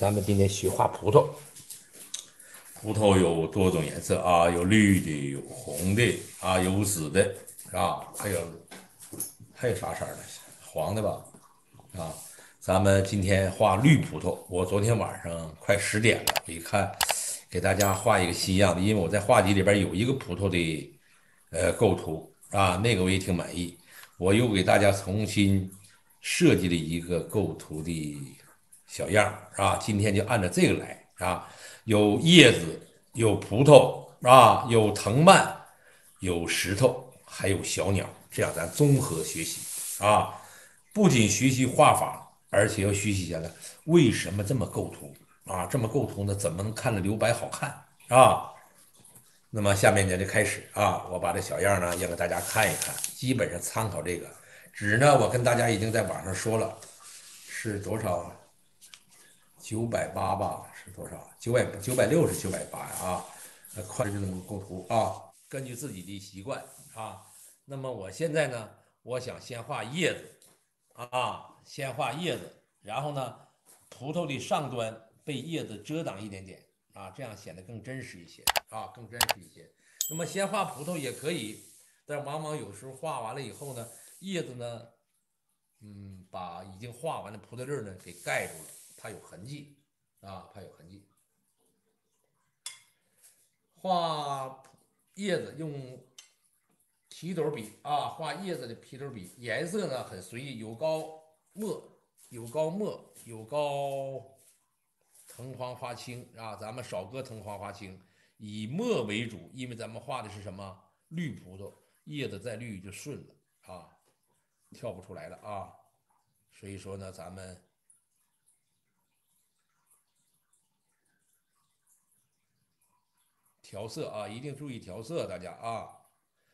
咱们今天学画葡萄。葡萄有多种颜色啊，有绿的，有红的啊，有紫的啊，还有还有啥色的？黄的吧？啊，咱们今天画绿葡萄。我昨天晚上快十点了，我一看，给大家画一个新样的，因为我在画集里边有一个葡萄的呃构图啊，那个我也挺满意，我又给大家重新设计了一个构图的小样啊，今天就按照这个来啊。有叶子，有葡萄啊，有藤蔓，有石头，还有小鸟，这样咱综合学习啊！不仅学习画法，而且要学习一下来为什么这么构图啊？这么构图呢？怎么能看着留白好看啊？那么下面呢就开始啊！我把这小样呢，要给大家看一看，基本上参考这个纸呢，我跟大家已经在网上说了，是多少？九百八吧。是多少？九百九百六是九百八呀啊！那快就这么构图啊，根据自己的习惯啊。那么我现在呢，我想先画叶子啊，先画叶子，然后呢，葡萄的上端被叶子遮挡一点点啊，这样显得更真实一些啊，更真实一些。那么先画葡萄也可以，但往往有时候画完了以后呢，叶子呢，嗯，把已经画完的葡萄粒呢给盖住了，它有痕迹。啊，怕有痕迹。画叶子用提斗笔啊，画叶子的提斗笔，颜色呢很随意，有高墨，有高墨，有高藤黄花青啊。咱们少搁藤黄花青，以墨为主，因为咱们画的是什么绿葡萄，叶子再绿就顺了啊，跳不出来了啊。所以说呢，咱们。调色啊，一定注意调色，大家啊，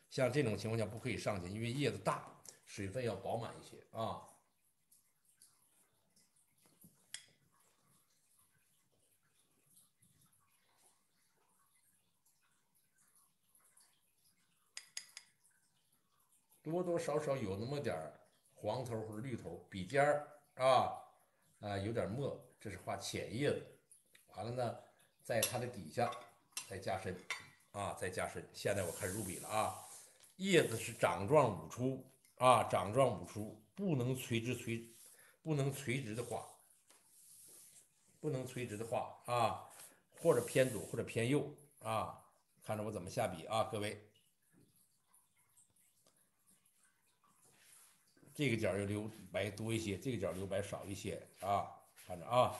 像这种情况下不可以上去，因为叶子大，水分要饱满一些啊。多多少少有那么点儿黄头或者绿头，笔尖儿啊啊有点墨，这是画浅叶子。完了呢，在它的底下。再加深，啊，再加深。现在我开始入笔了啊。叶子是掌状五出啊，掌状五出，不能垂直垂，不能垂直的画，不能垂直的画啊，或者偏左或者偏右啊。看着我怎么下笔啊，各位。这个角要留白多一些，这个角留白少一些啊。看着啊。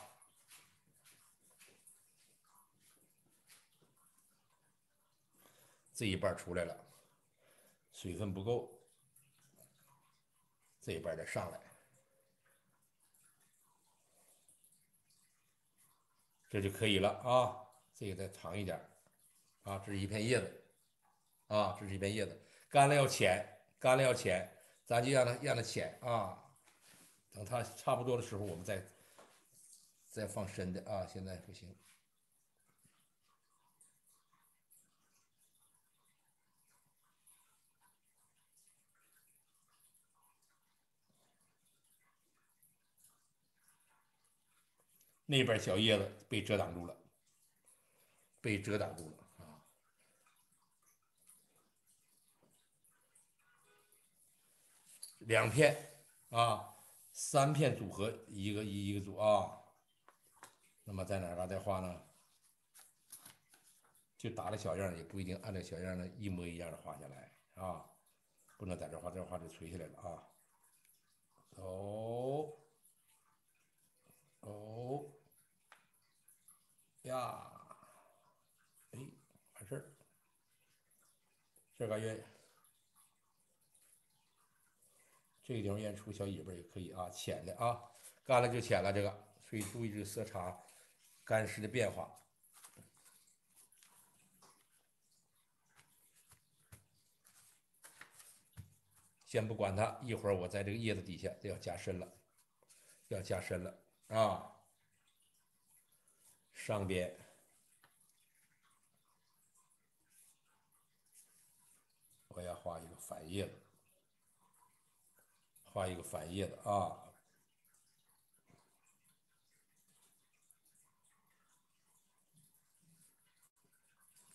这一半出来了，水分不够，这一半再上来，这就可以了啊。这个再长一点啊。这是一片叶子啊，这是一片叶子，干了要浅，干了要浅，咱就让它让它浅啊。等它差不多的时候，我们再再放深的啊。现在不行。那边小叶子被遮挡住了，被遮挡住了啊！两片啊，三片组合一个一一个组啊。那么在哪嘎再画呢？就打了小样也不一定按照小样的一模一样的画下来啊，不能在这画，这画就垂下来了啊。走，走。呀，哎，完事儿，这个愿，这个地方愿出小尾巴也可以啊，浅的啊，干了就浅了，这个，所以注意这个色差、干湿的变化。先不管它，一会儿我在这个叶子底下要加深了，要加深了啊。上边我要画一个反叶的，画一个反叶的啊！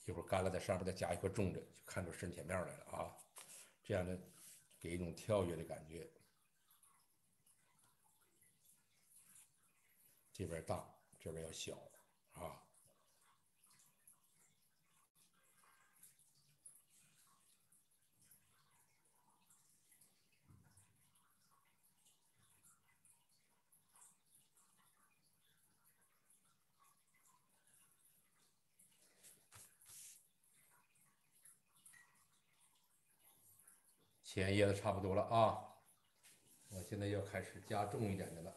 一会儿干了，在上面再加一块重的，就看出深浅面来了啊！这样的给一种跳跃的感觉。这边大，这边要小。啊。前叶子差不多了啊，我现在要开始加重一点的了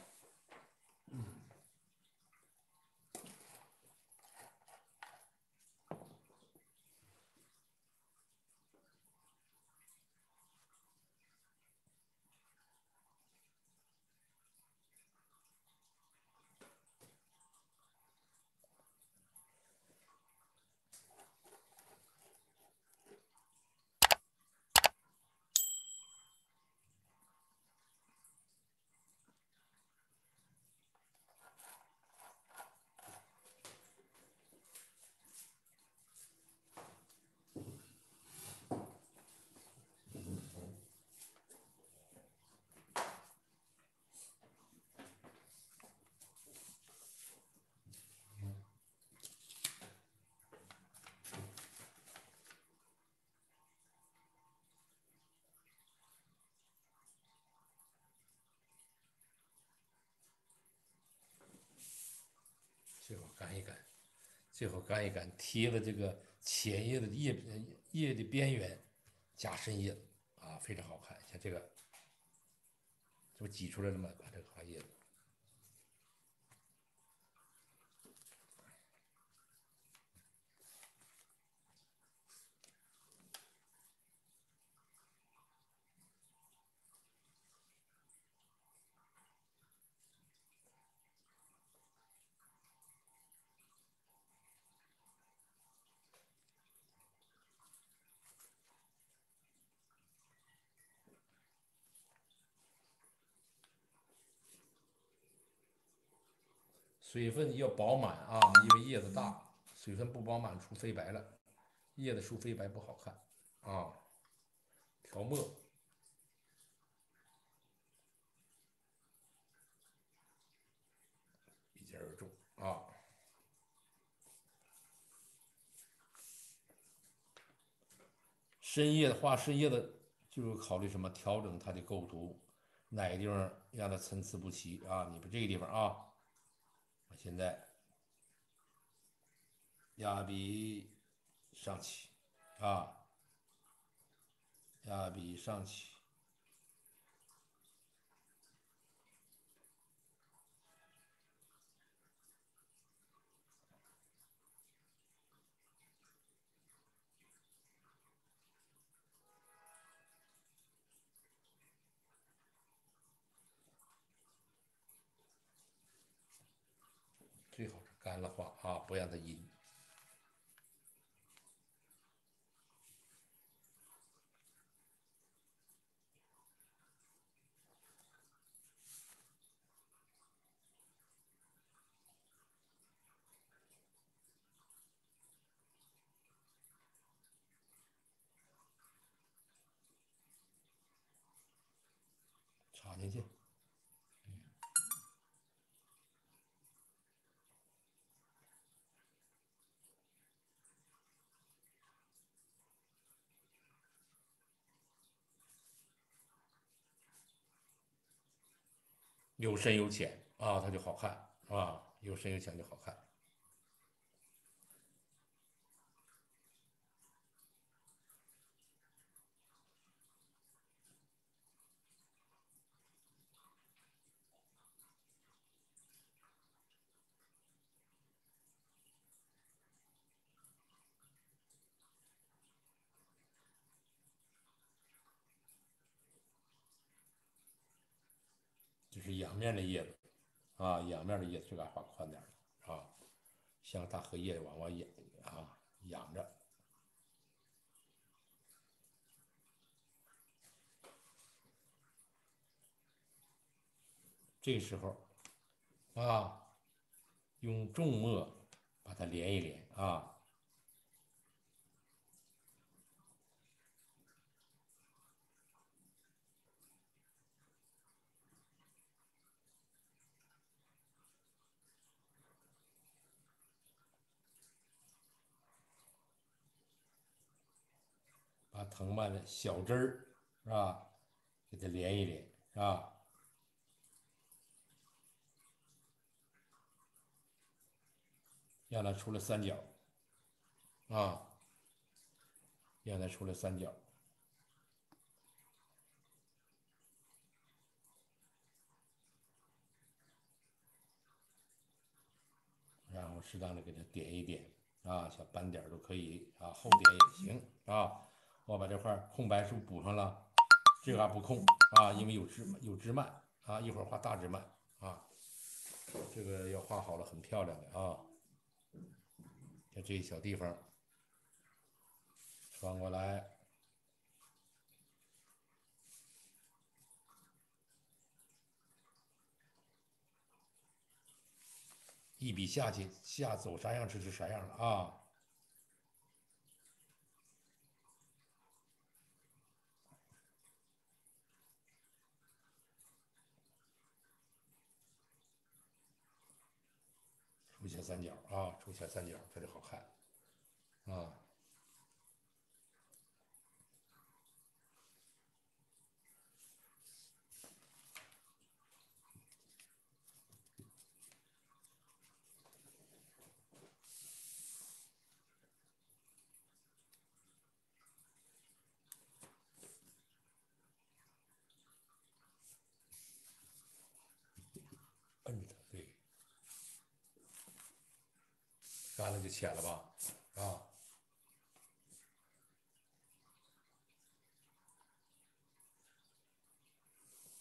后干一干，最后干一干，贴了这个前叶的叶叶的边缘，加深叶啊，非常好看。像这个，这不挤出来了吗？把这个花叶子。水分要饱满啊，因为叶子大，水分不饱满出飞白了，叶子出飞白不好看啊。调墨，一点而重啊。深叶的画深叶的，就是考虑什么？调整它的构图，哪个地方让它参差不齐啊？你们这个地方啊。现在压笔上去啊，压笔上去，的话啊，不让他阴，插进去。有深有浅啊，它就好看啊，有深有浅就好看。是仰面的叶子，啊，仰面的叶子这嘎画宽点啊，像大荷叶往往仰啊，仰着。这时候，啊，用重墨把它连一连啊。藤蔓的小枝儿，是吧？给它连一连，是吧？让它出来三角，啊，让它出来三角。然后适当的给它点一点啊，小斑点都可以啊，后点也行啊。我把这块空白是不补上了？这嘎不空啊，因为有枝有枝蔓啊，一会儿画大枝蔓啊。这个要画好了，很漂亮的啊。像这小地方穿过来。一笔下去，下走啥样就是啥样了啊！出现三角啊，出现三角，特别好看啊。摁着它，对，干了就浅了吧，啊，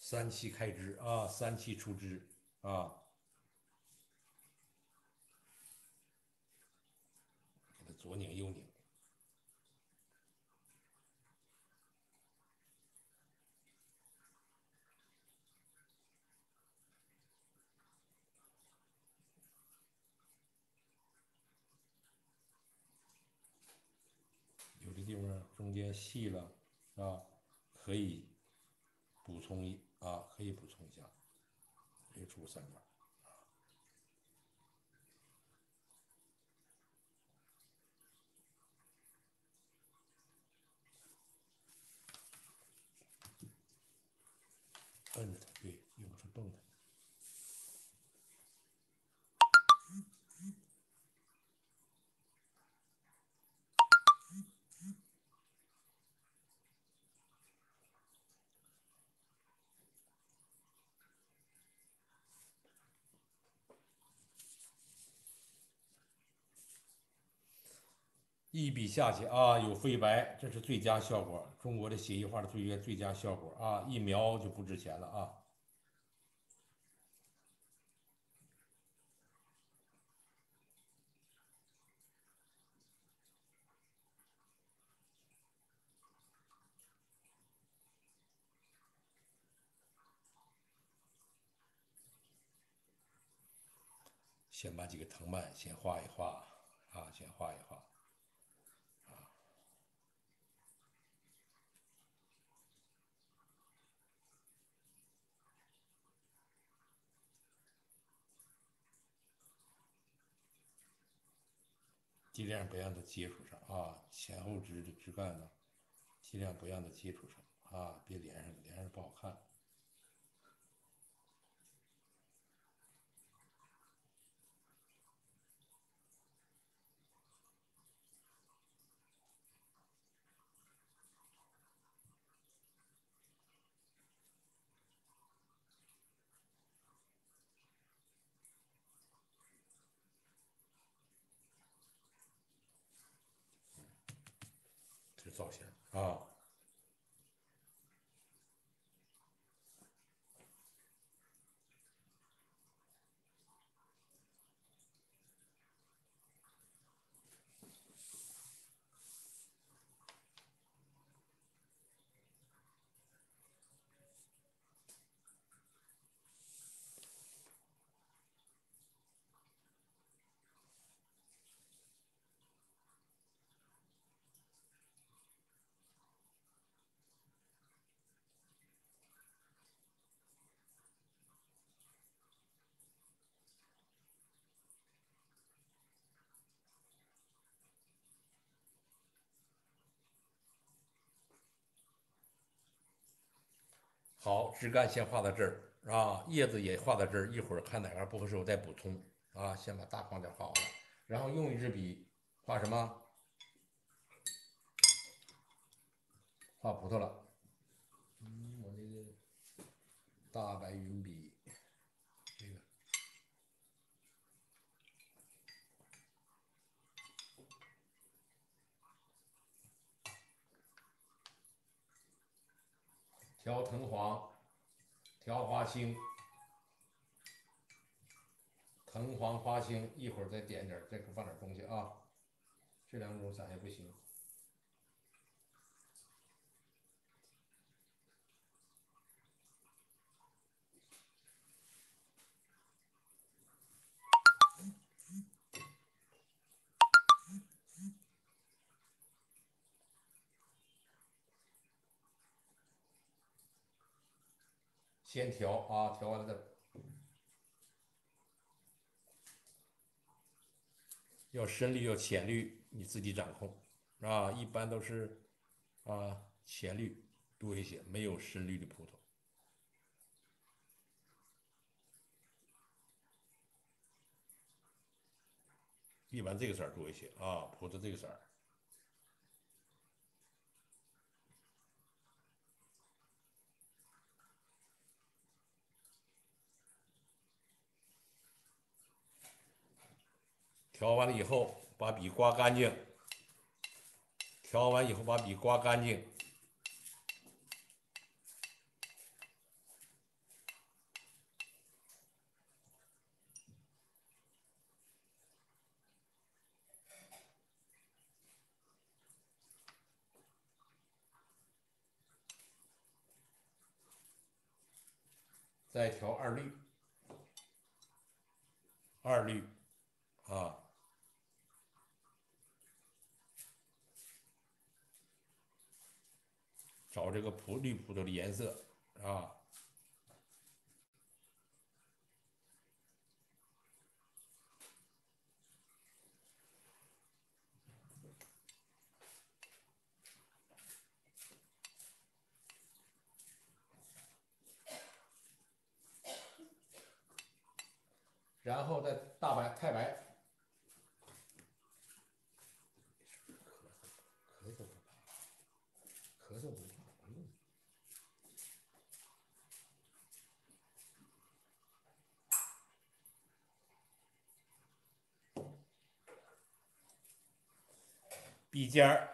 三七开枝啊，三七出枝啊，给他左拧右拧。有的地方中间细了，啊，可以补充一啊，可以补充一下，可以出三角，摁着它，对，用不出动弹。一笔下去啊，有飞白，这是最佳效果。中国的写意画的最佳最佳效果啊，一描就不值钱了啊。先把几个藤蔓先画一画啊，先画一画。尽量不让它接触上啊，前后枝的枝干呢，尽量不让它接触上啊，别连上，连上不好看。这造型啊，好，枝干先画到这儿啊，叶子也画到这儿，一会儿看哪块不合适我再补充啊。先把大框架画完了，然后用一支笔画什么？画葡萄了。嗯，我这个大白云笔，这个调藤黄，调花青，藤黄花青，一会儿再点点，再放点东西啊。这两种咱也不行。先调啊，调完了再，要深绿要浅绿，你自己掌控啊。一般都是啊浅绿多一些，没有深绿的葡萄。一般这个色儿多一些啊，葡萄这个色儿。调完了以后，把笔刮干净。调完以后，把笔刮干净。再调二绿，二绿，啊。找这个葡绿葡萄的颜色啊，然后再大白太白。笔尖儿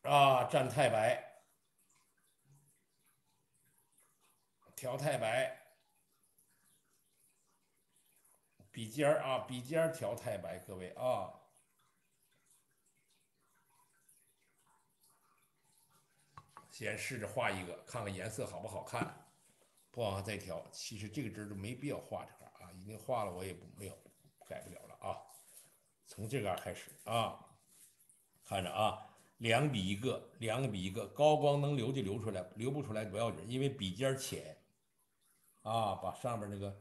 啊，蘸太白，调太白，笔尖儿啊，笔尖儿调太白，各位啊，先试着画一个，看看颜色好不好看，不好看再调。其实这个针就没必要画这个啊，已经画了，我也不没有改不了了啊。从这嘎开始啊。看着啊，两笔一个，两笔一个，高光能留就留出来，留不出来不要紧，因为笔尖浅。啊，把上面那个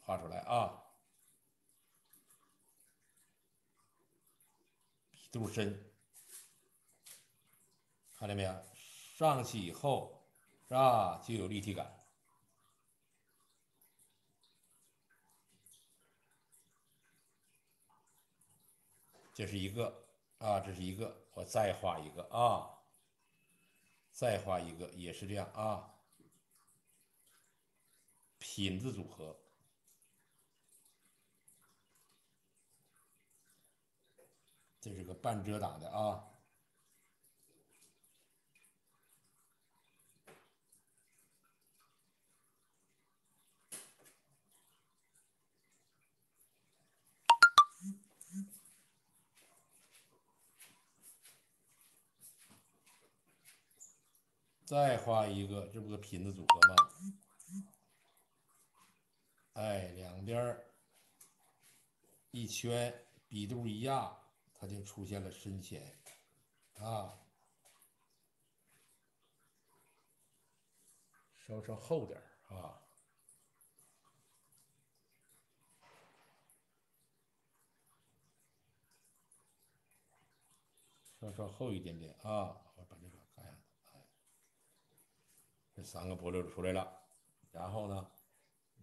画出来啊，笔肚深，看见没有？上去以后是吧，就有立体感。这是一个啊，这是一个，我再画一个啊，再画一个，也是这样啊，品字组合，这是个半遮挡的啊。再画一个，这不个品字组合吗？哎，两边一圈，笔肚一压，它就出现了深浅。啊，稍稍厚点啊，稍稍厚一点点啊，我把这。三个步骤出来了。然后呢，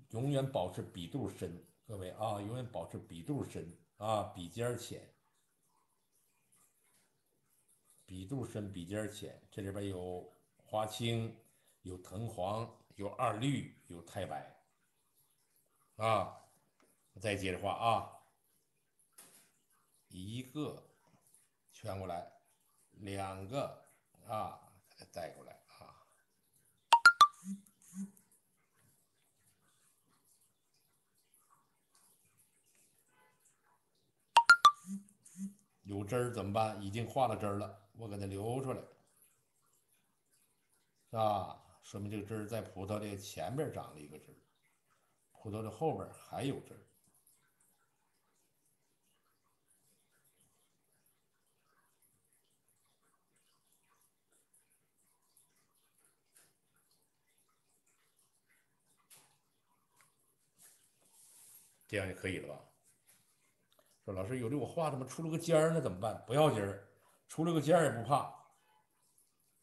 永远保持笔肚深，各位啊，永远保持笔肚深啊，笔尖浅，笔肚深，笔尖浅。这里边有花青，有藤黄，有二绿，有太白啊。再接着画啊，一个圈过来，两个啊，给它带过来啊。有汁儿怎么办？已经化了汁儿了，我给它留出来，是吧？说明这个汁儿在葡萄的前边长了一个汁儿，葡萄的后边还有汁儿。这样就可以了吧？老师，有的我画怎么出了个尖儿呢？怎么办？不要紧儿，出了个尖儿也不怕。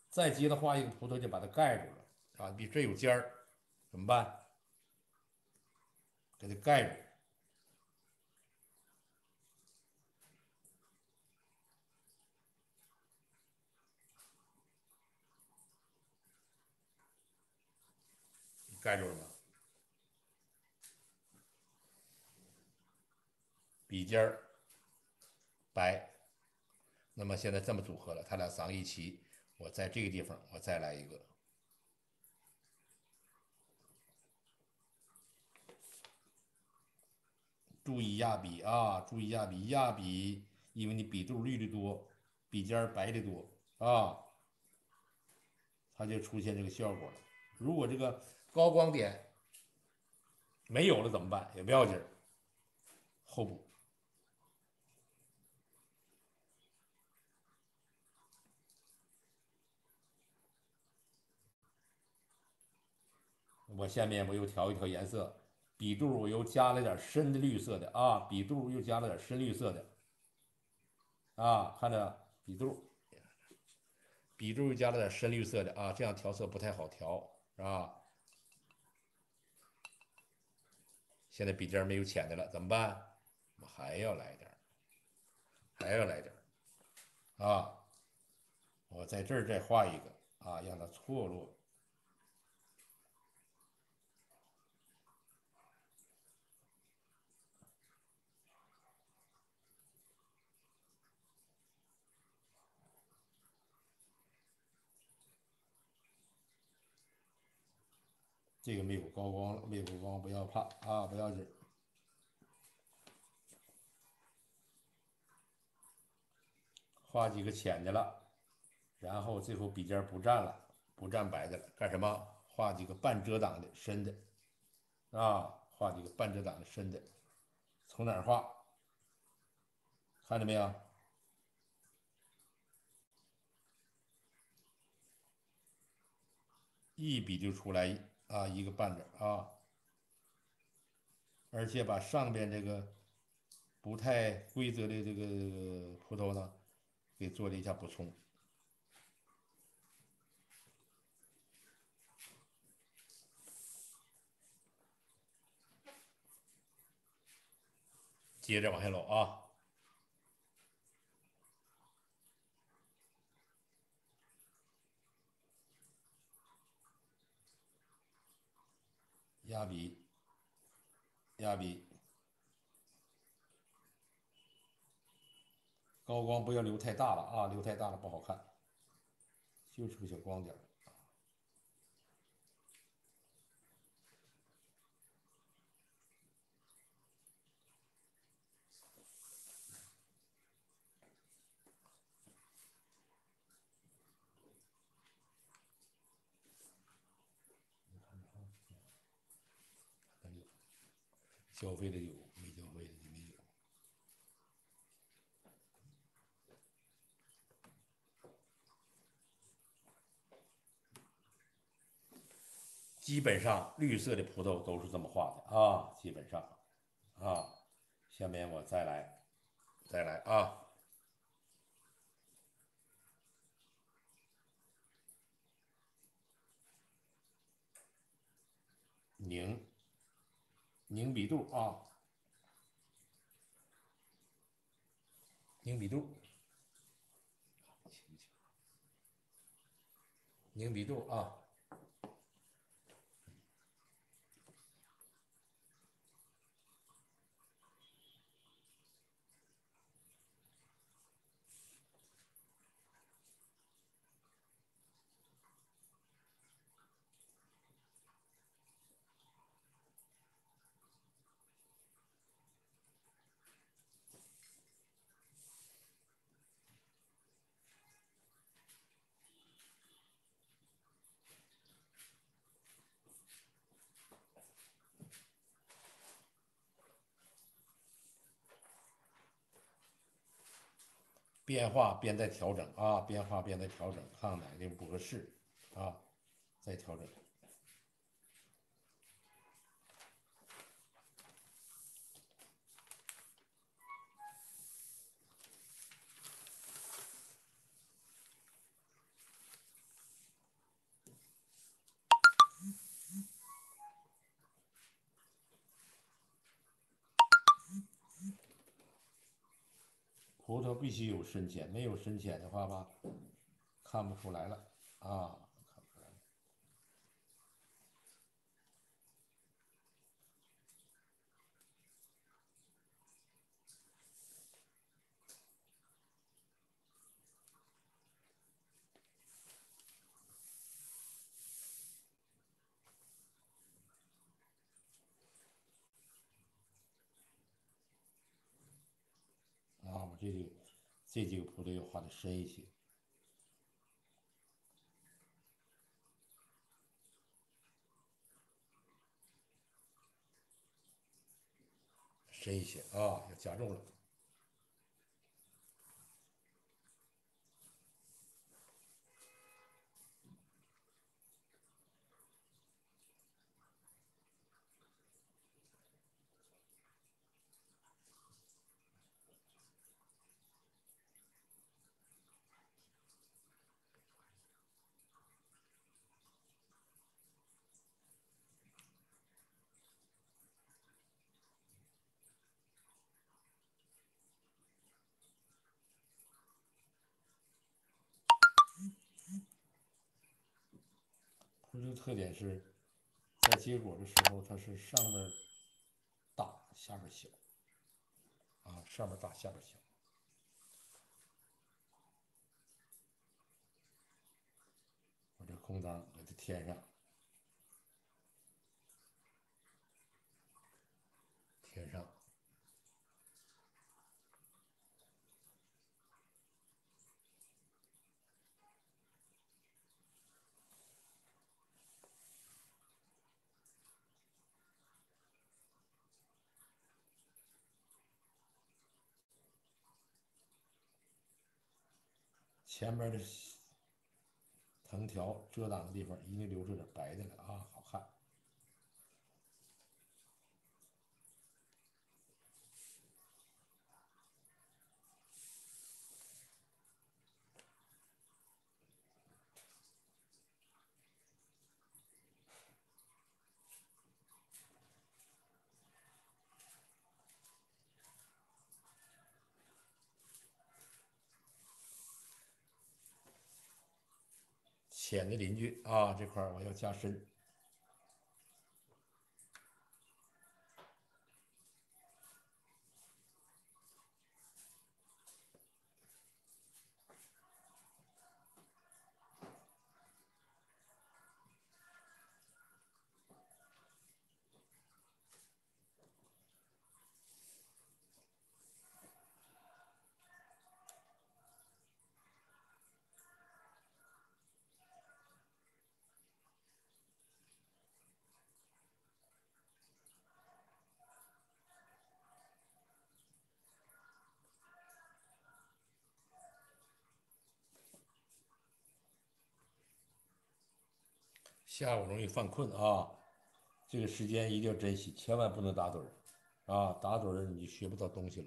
再接着画一个葡萄，就把它盖住了啊！比这有尖儿，怎么办？给它盖住，盖住了吗？笔尖儿白，那么现在这么组合了，它俩长一起。我在这个地方，我再来一个，注意压笔啊！注意压笔，压笔，因为你笔肚绿的多，笔尖白的多啊，它就出现这个效果了。如果这个高光点没有了怎么办？也不要紧，后补。我下面我又调一调颜色，笔肚我又加了点深的绿色的啊，笔肚又加了点深绿色的啊，看着笔肚，笔肚又加了点深绿色的啊，这样调色不太好调是吧？现在笔尖没有浅的了，怎么办？我还要来点还要来点啊！我在这儿再画一个啊，让它错落。这个没有高光了，没有高光不要怕啊，不要紧。画几个浅的了，然后最后笔尖不蘸了，不蘸白的了，干什么？画几个半遮挡的深的，啊，画几个半遮挡的深的，从哪儿画？看着没有？一笔就出来。啊，一个半点啊，而且把上边这个不太规则的这个葡萄呢，给做了一下补充。接着往下搂啊。压笔，压笔，高光不要留太大了啊，留太大了不好看，就是个小光点。交费的有，没交费的就没有。基本上绿色的葡萄都是这么画的啊，基本上啊。下面我再来，再来啊。凝拧笔肚啊。拧笔肚。拧笔肚啊。变化边在调整啊，变化边在调整，看看哪个地方不合适啊，再调整。葡萄必须有深浅，没有深浅的话吧，看不出来了啊。这个这几个葡萄要画的深一些，深一些啊，要加重了。这个特点是在结果的时候，它是上面大，下边小，啊，上面大，下边小。把这空档给它填上，填上。前面的藤条遮挡的地方一定留出点白的来啊，好看。浅的邻居啊，这块我要加深。下午容易犯困啊，这个时间一定要珍惜，千万不能打盹儿啊！打盹儿你就学不到东西了。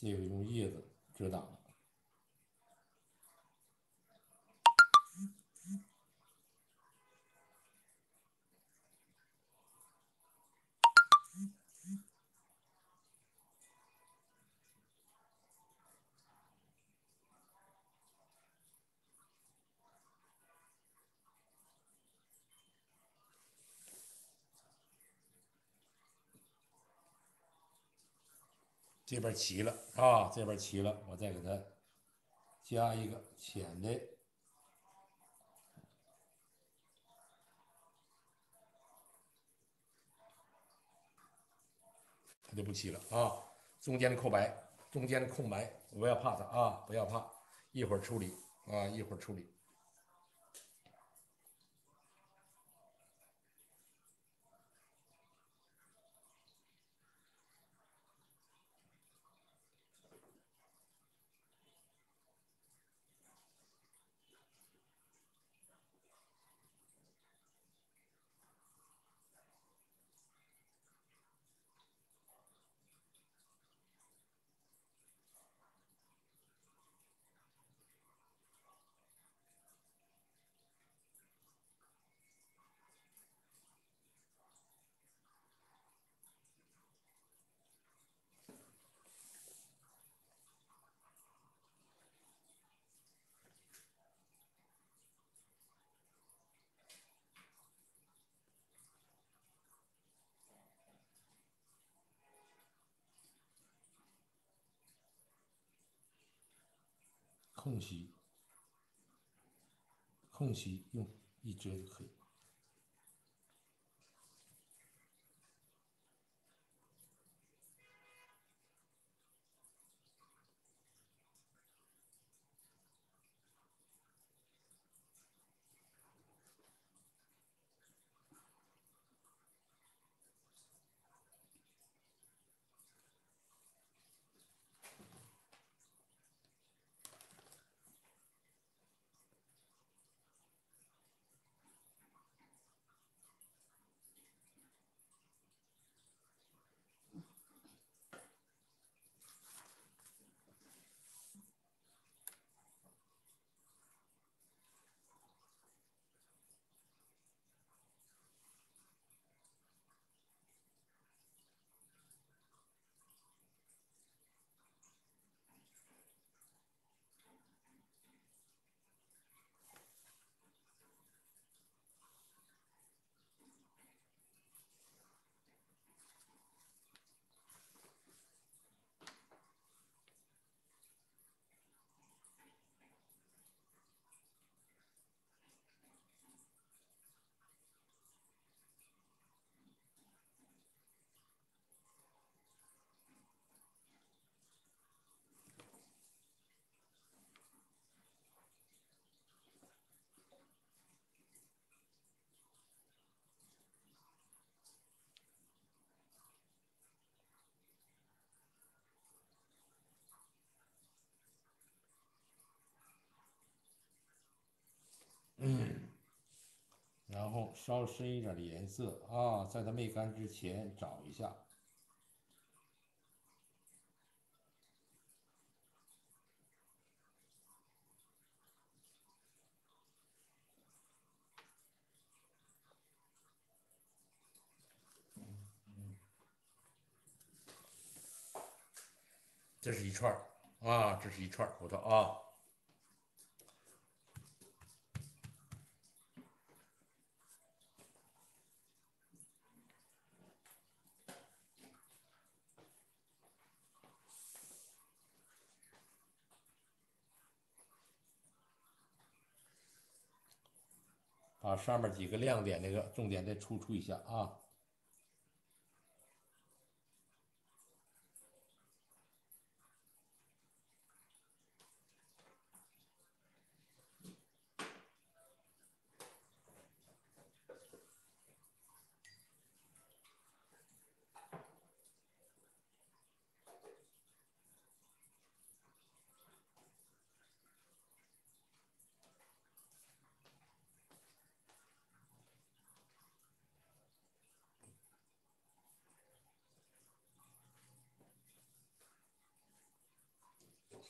这个用叶子遮挡。这边齐了啊，这边齐了，我再给它加一个浅的，它就不齐了啊。中间的空白，中间的空白，不要怕它啊，不要怕，一会儿处理啊，一会儿处理。空隙，空隙用一针就可以。嗯，稍深一点的颜色啊，在它没干之前找一下。这是一串儿啊，这是一串葡萄啊。把上面几个亮点那个重点再突出一下啊。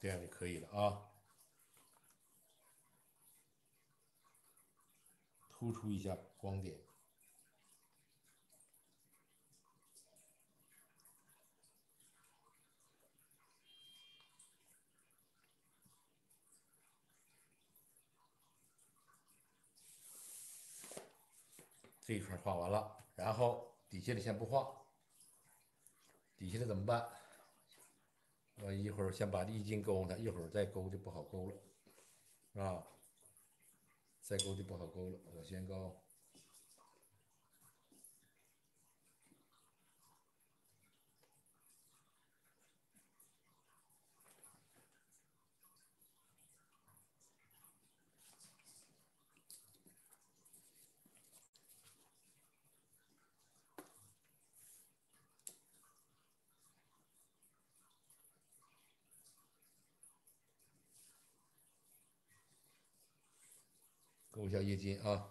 这样就可以了啊，突出一下光点。这一圈画完了，然后底下的先不画，底下的怎么办？我一会儿先把一斤勾它，一会儿再勾就不好勾了，是吧？再勾就不好勾了，我先勾。勾一下叶金啊，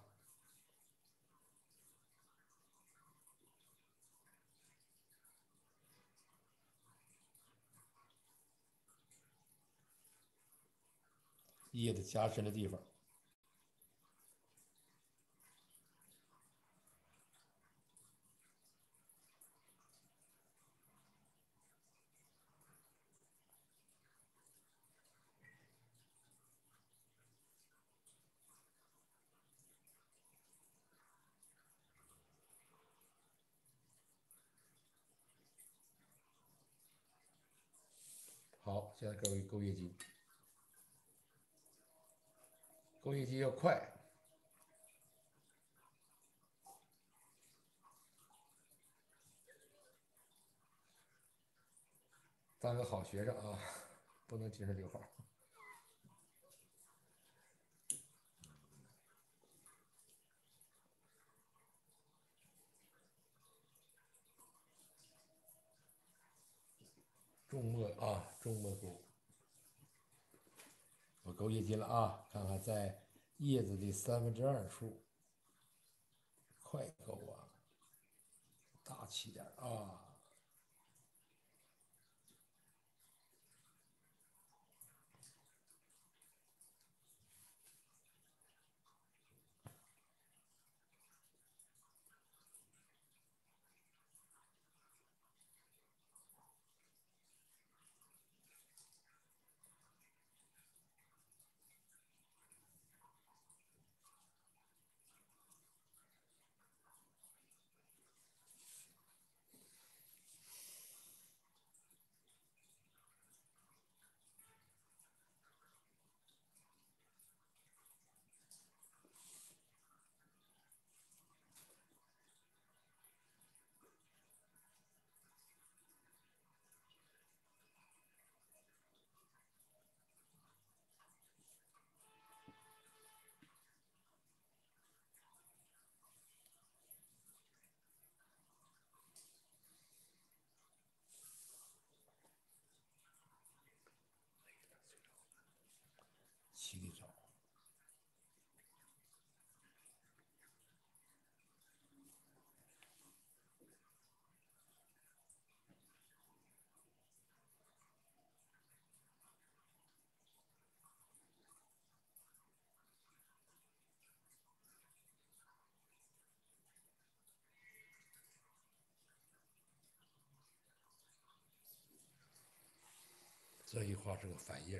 叶子加深的地方。好，现在各位勾业绩，勾业绩要快，当个好学生啊，不能精神溜号。重墨啊，重墨勾，我勾叶襟了啊，看看在叶子的三分之二处，快勾啊，大气点啊。这句话是个反义。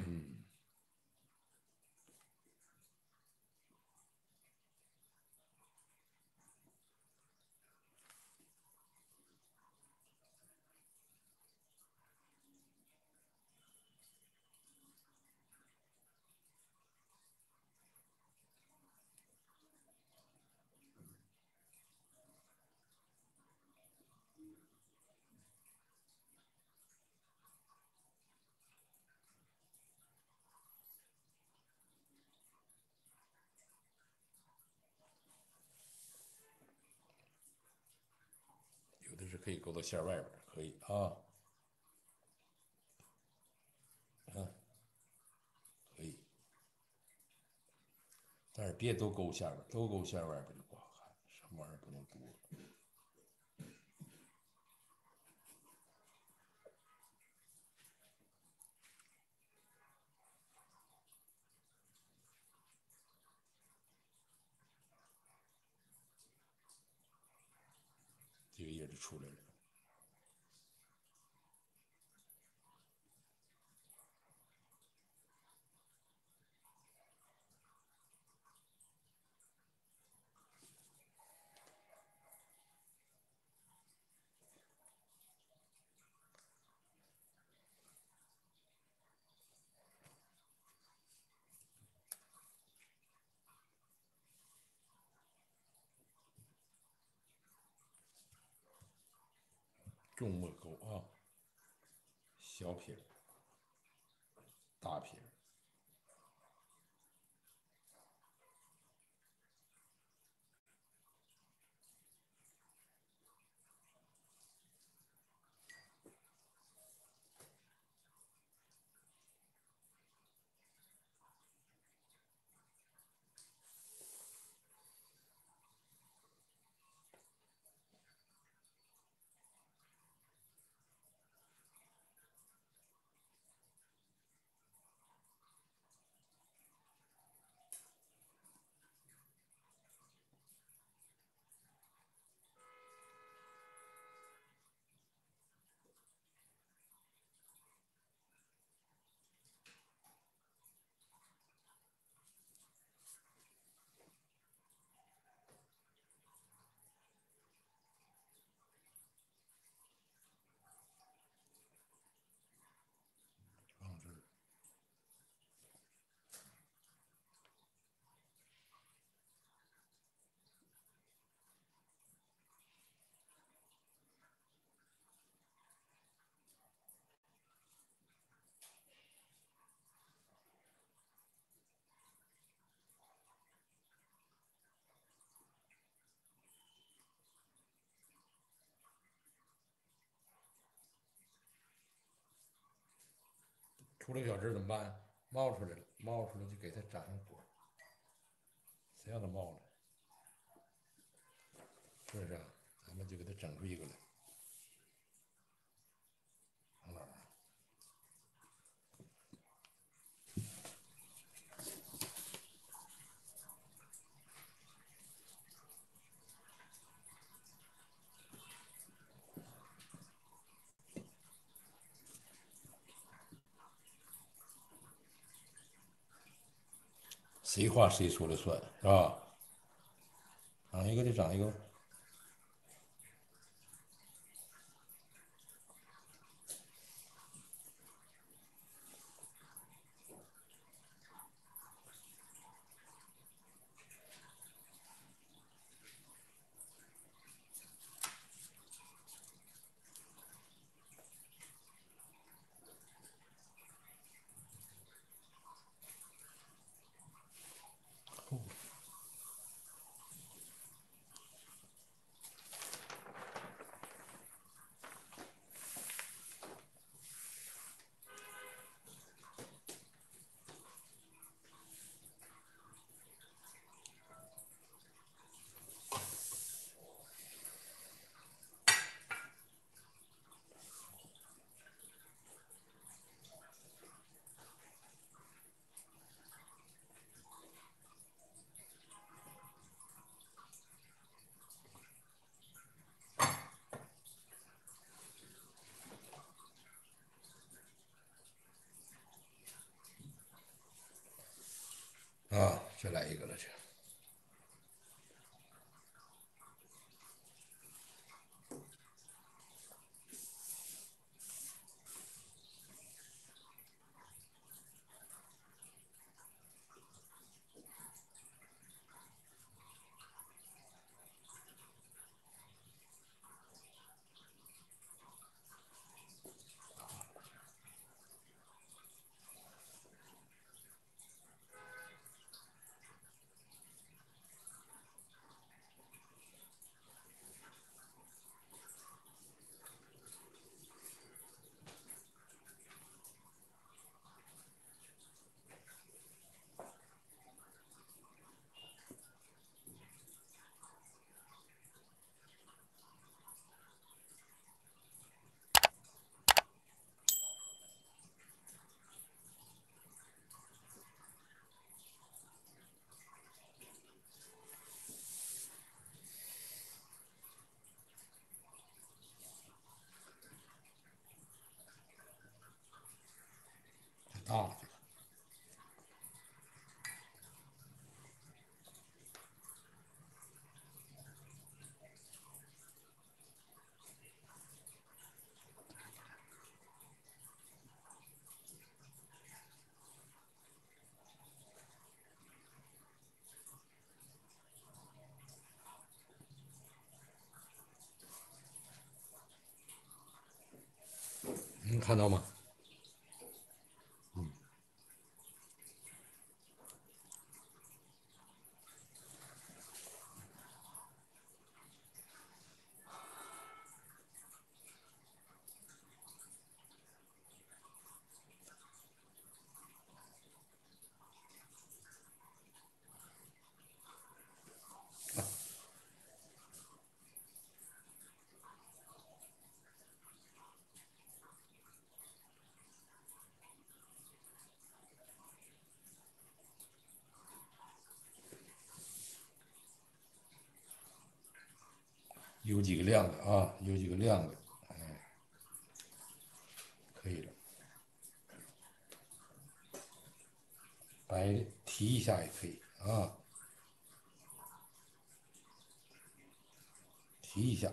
可以勾到线外边，可以啊，嗯，可以，但是别都勾线边，都勾线外边就不好看，什么玩意儿不能多。这个叶就出来了。重墨勾啊，小撇，大撇。放这儿。出了个小枝怎么办？冒出来了，冒出来就给它长上果，谁让它冒了？是不是啊？咱们就给它整出一个来，谁话谁说了算，是吧？长一个就长一个。啊，再来一个了，这。啊，能看到吗？有几个亮的啊？有几个亮的，哎，可以了。白提一下也可以啊，提一下。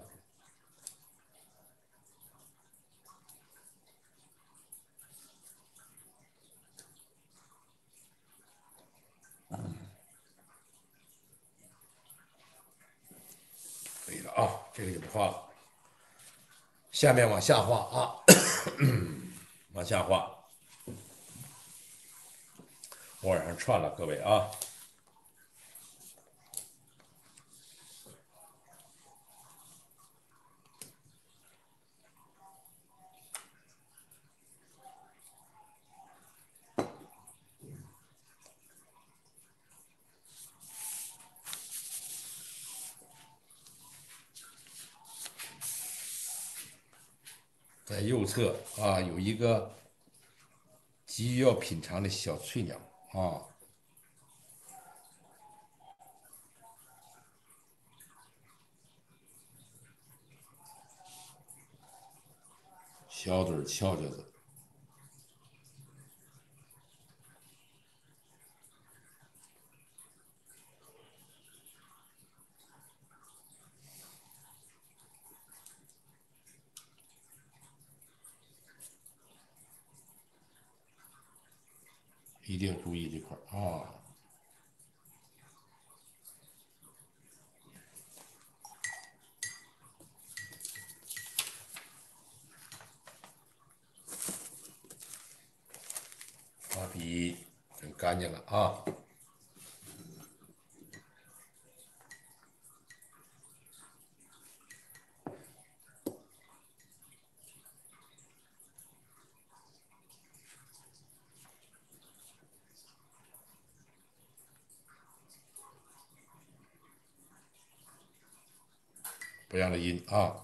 啊，这个就不画了。下面往下画啊，往下画，我往上串了，各位啊。在右侧啊，有一个急于要品尝的小翠鸟啊，小嘴翘着的。一定注意这块啊！画笔整干净了啊！这样的音啊。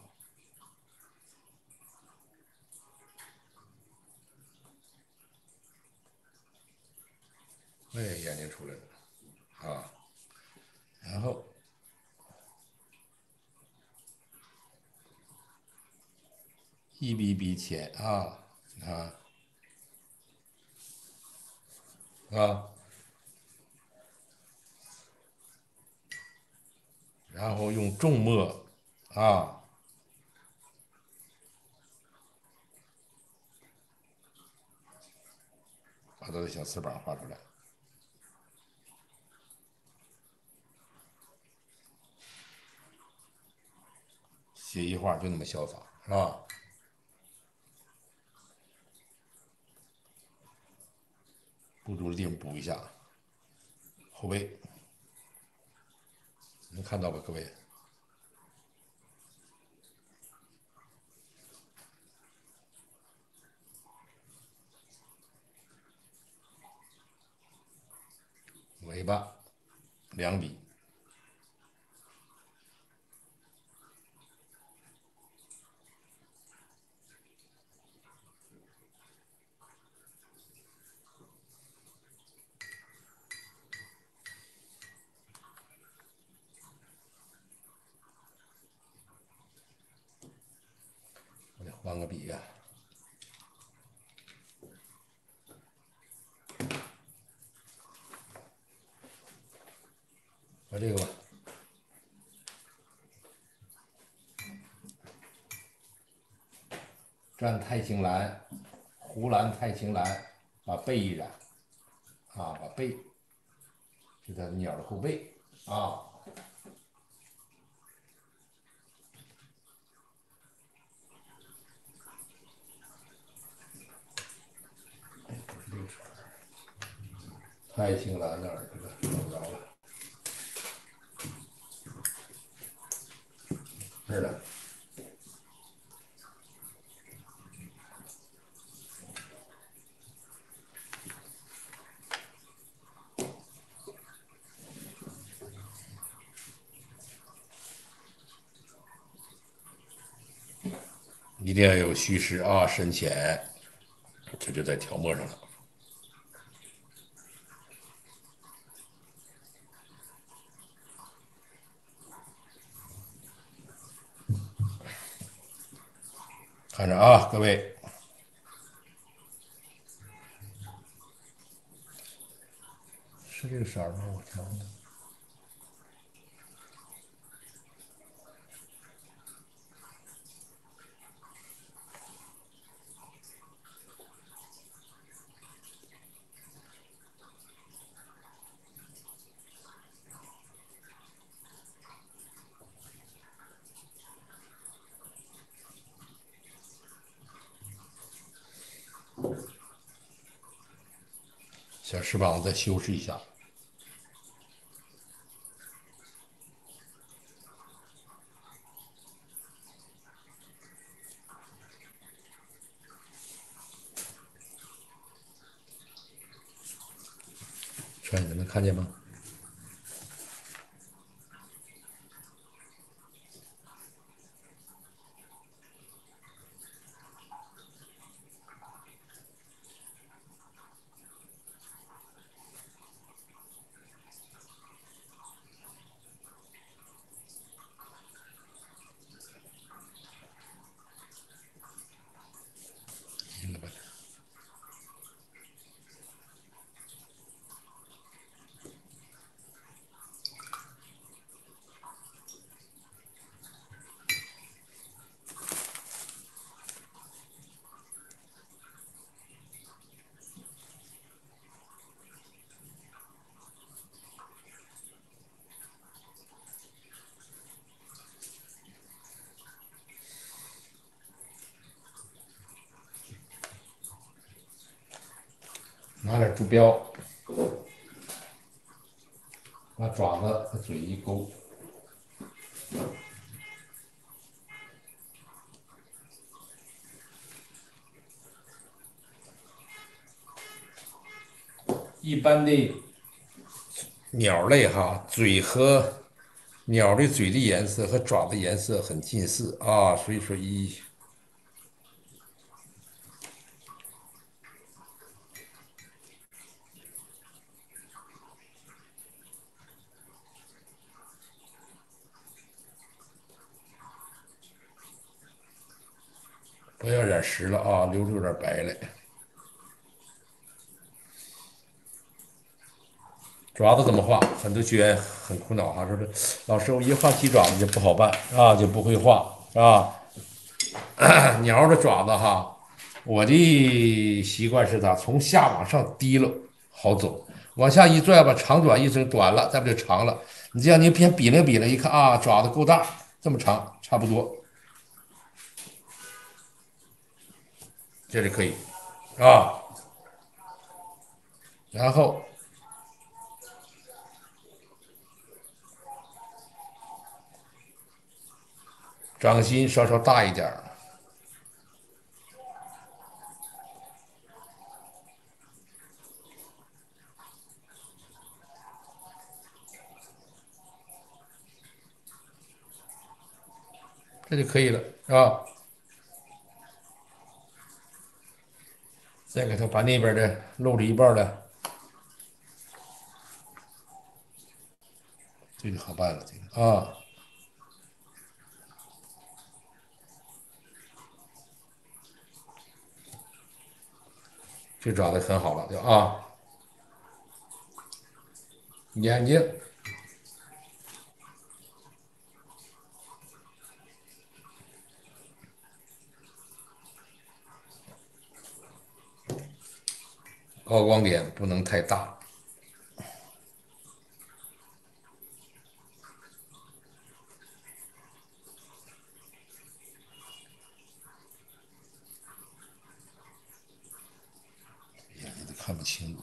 哎，眼睛出来了啊。然后一笔笔钱啊，啊。啊。然后用重墨。啊，把它的小翅膀画出来。写一画就那么潇洒，是吧？不足的地方补一下，后背能看到吧，各位？尾巴两笔。换个笔呀，把这个吧，蘸太青蓝，湖蓝太青蓝，把背一染，啊，把背，是它鸟的后背，啊。太青蓝那儿去了，找不着了。这儿呢。一定要有虚实啊，深浅，这就在条墨上了。看着啊，各位，是这个色儿吗？我调的。小翅膀再修饰一下，圈你能看见吗？标，把爪子和嘴一勾，一般的鸟类哈，嘴和鸟的嘴的颜色和爪的颜色很近似啊，所以说一。不要染实了啊，留出有点白来。爪子怎么画？很多学员很苦恼哈，说这老师我一画鸡爪子就不好办啊，就不会画啊。鸟的爪子哈，我的习惯是咋？从下往上提了好走，往下一拽吧，长短一整，短了再不就长了。你这样你偏比量比量，一看啊，爪子够大，这么长，差不多，这里可以啊。然后。掌心稍稍大一点儿，这就可以了，是吧？再给他把那边的露了一半的，这就好办了，这个。啊。这爪子很好了，就啊，眼睛。高光点不能太大，看不清楚。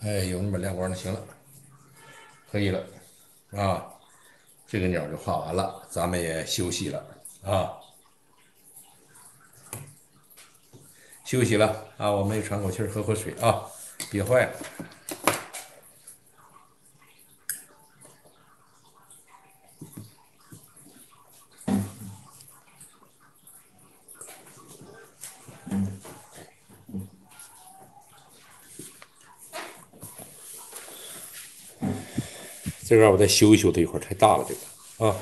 哎，有那么亮光就行了，可以了，啊，这个鸟就画完了，咱们也休息了。啊，休息了啊，我们也喘口气，喝口水啊，憋坏了。这边我再修一修，这一块太大了，这个。啊，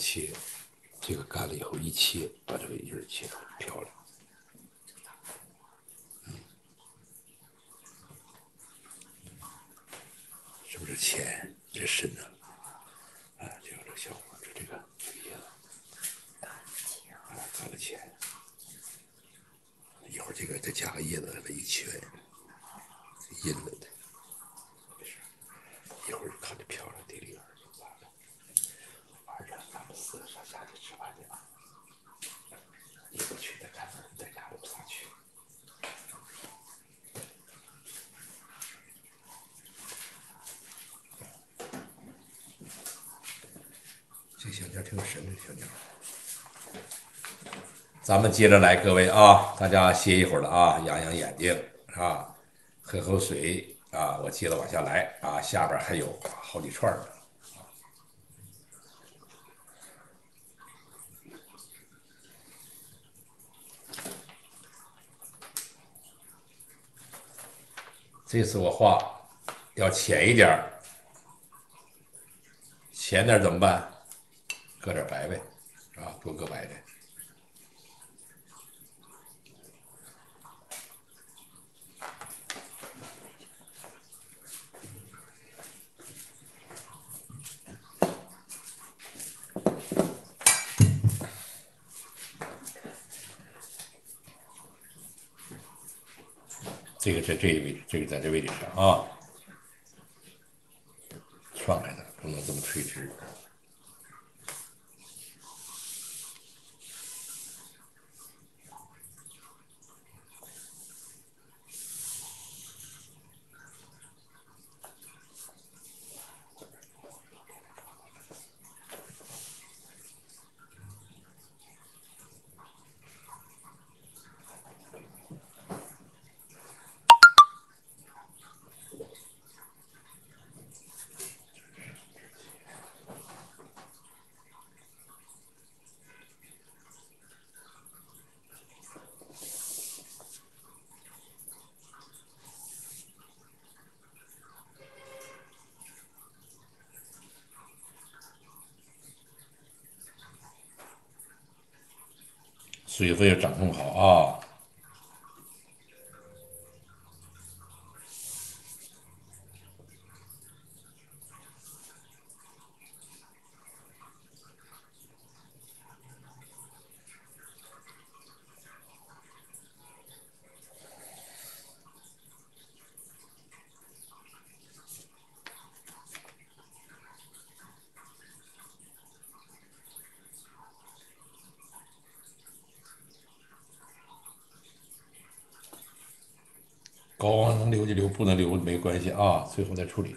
切，这个干了以后一切，把这个叶儿切漂亮。是不是浅？这深呢？啊，就有这效果。这这个叶子，啊，干了浅。一会儿这个再加个叶子，这一圈，阴了的。没事，一会儿看着漂亮，地里边就完了。晚上咱们四个上下去吃饭去吧。你不去，再看看在家楼上去。这小鸟挺有神的，小鸟。咱们接着来，各位啊，大家歇一会儿了啊，养养眼睛啊，喝口水啊，我接着往下来啊，下边还有好几串呢。这次我画要浅一点，浅点怎么办？搁点白呗，啊，多搁白的。这个在这一位置，这个在这位置上啊，放开它，不能这么垂直。水分要掌控好啊！高温能留就留，不能留没关系啊，最后再处理。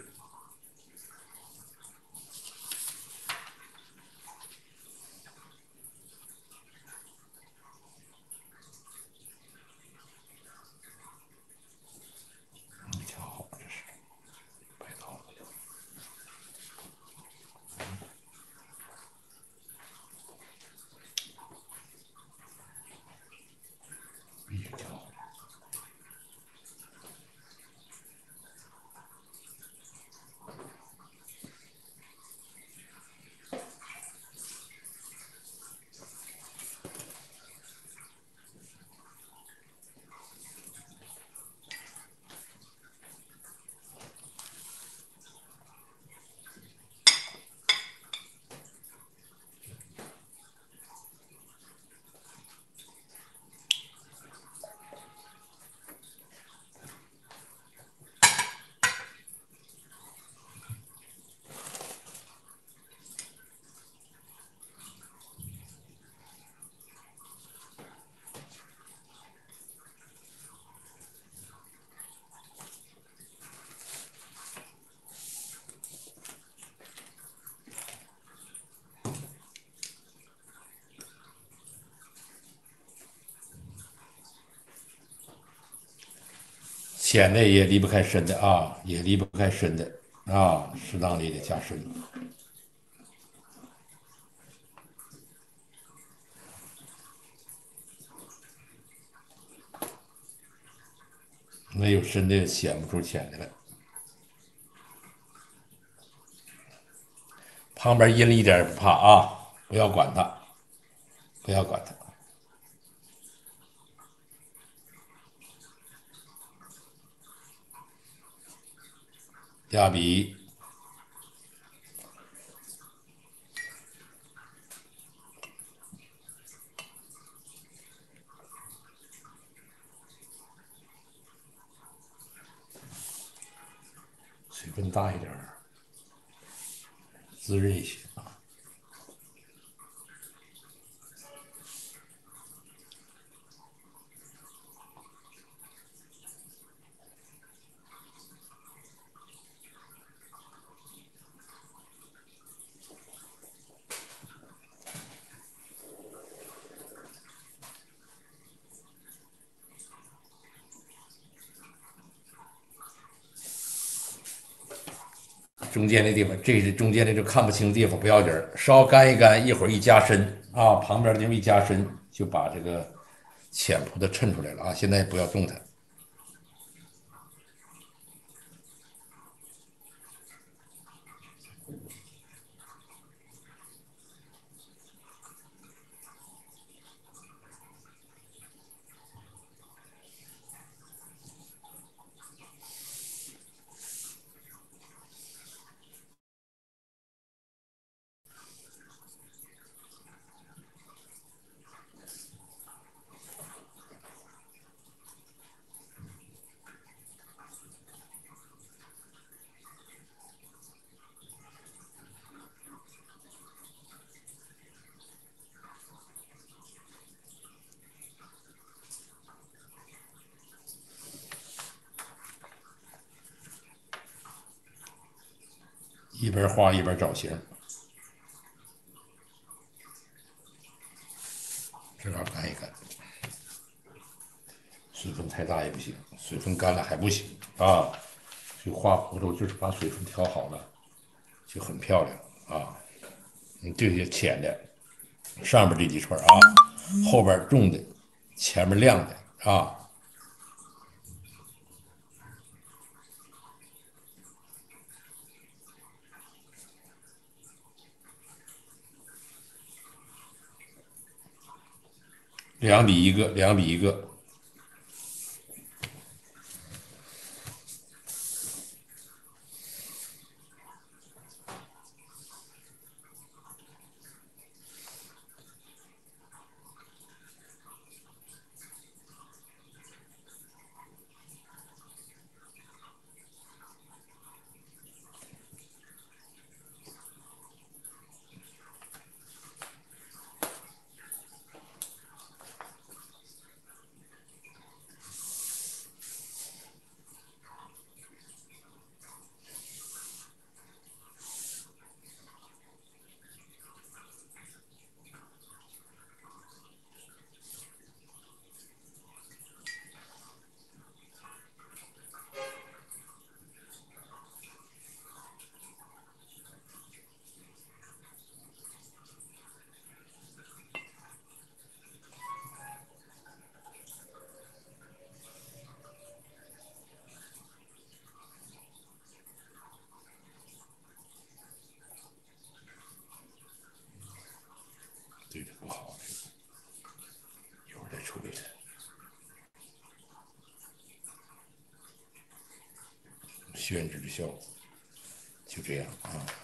浅的也离不开深的啊，也离不开深的啊，适当的也得加深。没有深的显不出浅的来。旁边阴了一点也不怕啊。不要管它，不要管它。压笔，水分大一点儿滋润一些啊。中间的地方，这是中间的就看不清地方不要紧稍干一干，一会儿一加深啊，旁边的地方一加深，就把这个浅铺的衬出来了啊。现在不要动它。一边画一边找形，这嘎干一干，水分太大也不行，水分干了还不行啊。就画葡萄就是把水分调好了，就很漂亮啊。你这些浅的，上面这几串啊，后边重的，前面亮的啊。两笔一个，两笔一个。对的不好，一会儿再处理。宣纸的效果就这样啊。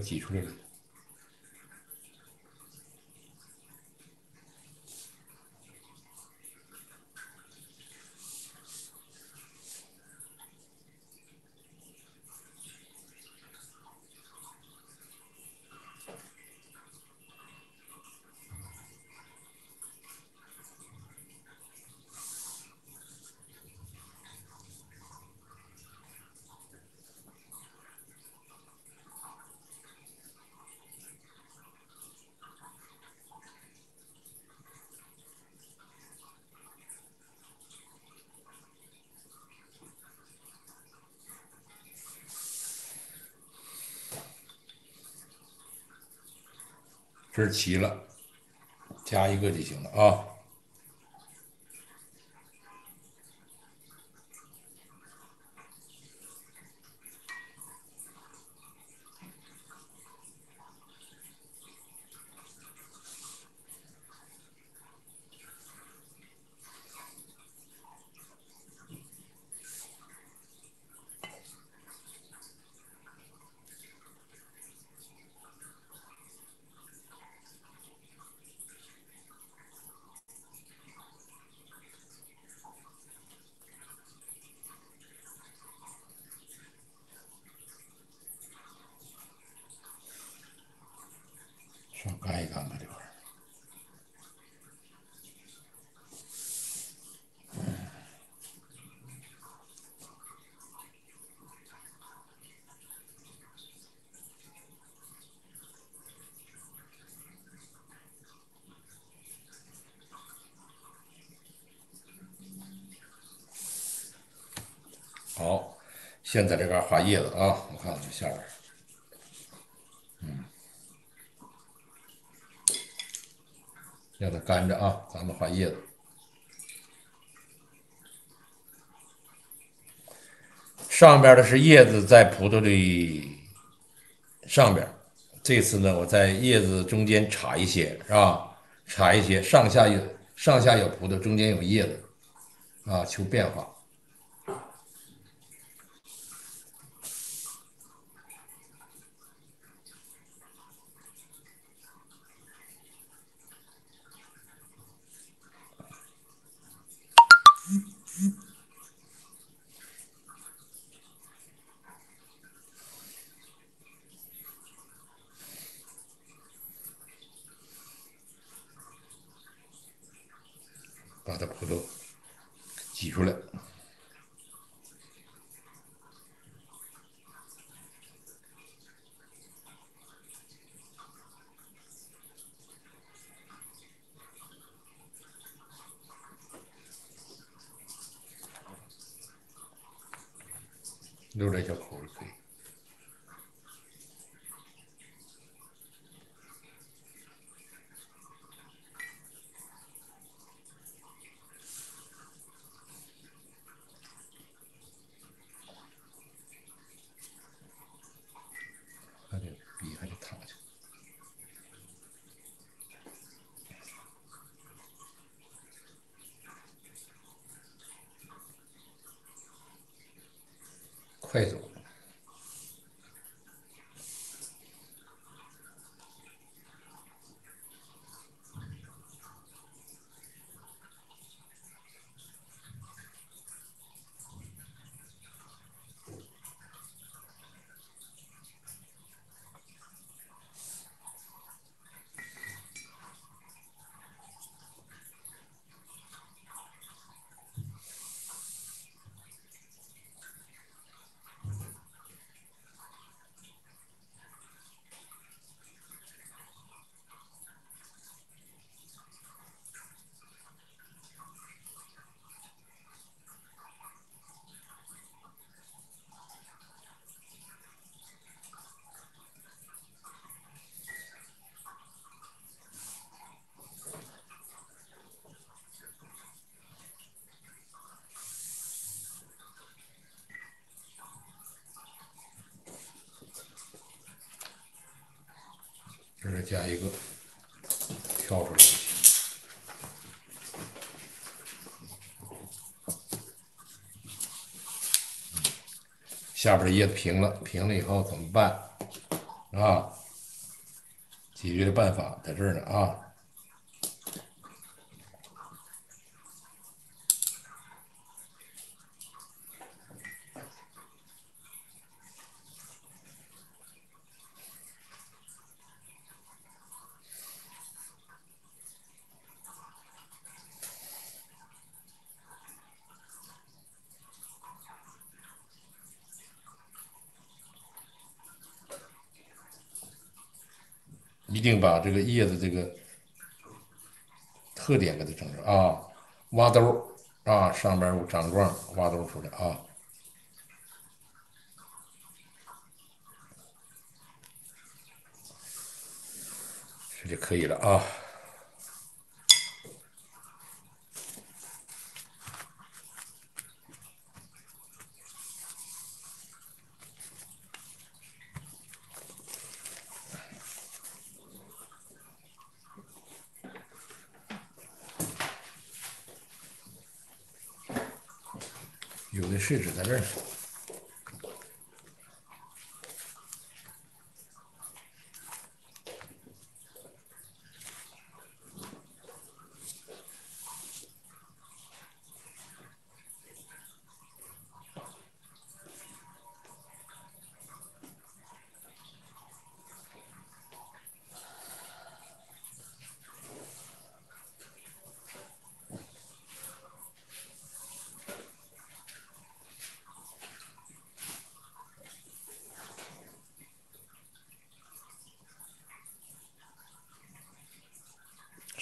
挤出来了。这齐了，加一个就行了啊。稍干一干吧，这会儿。好，先在这边画叶子啊，我看看这下边。嗯让它干着啊，咱们画叶子。上边的是叶子在葡萄的上边，这次呢，我在叶子中间插一些，是吧？插一些，上下有上下有葡萄，中间有叶子，啊，求变化。把它葡萄挤出来，留点小口可以。快走！这再加一个，跳出来。下边的叶子平了，平了以后怎么办？啊，解决的办法在这儿呢啊。一定这个叶子这个特点给它整上啊，挖兜啊，上边有长状，挖兜出来啊。这就可以了啊。有的试纸在这儿。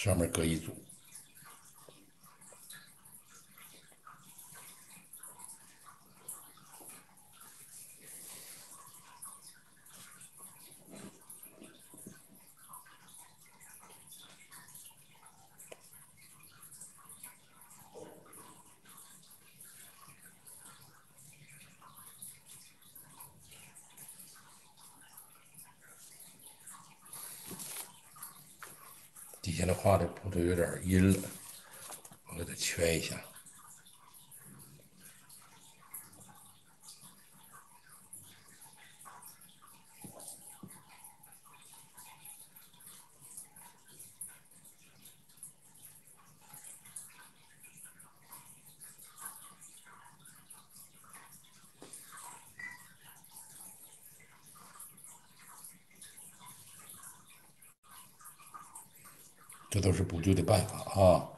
呢面搁一组，底下的画的布都有点阴了，我给它圈一下。是补救的办法啊。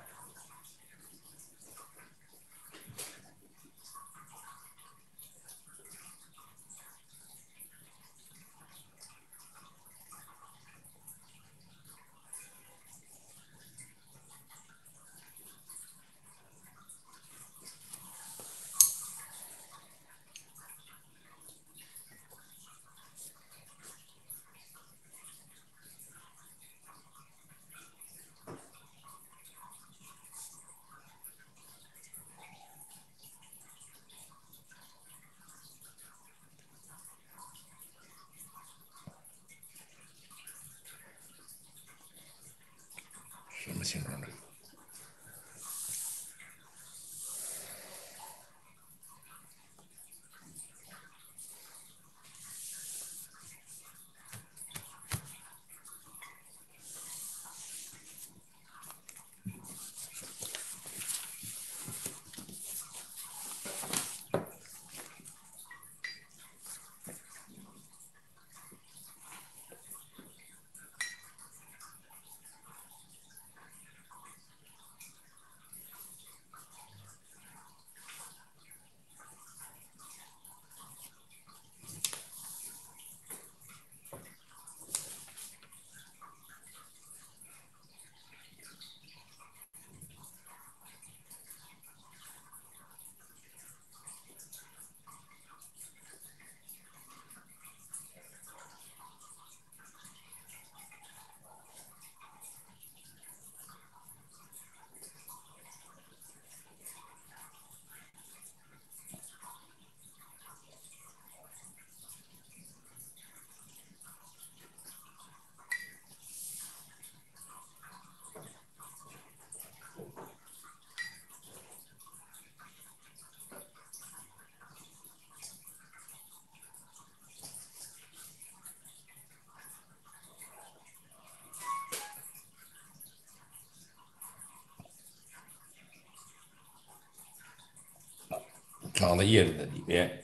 叶子的里面。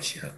行。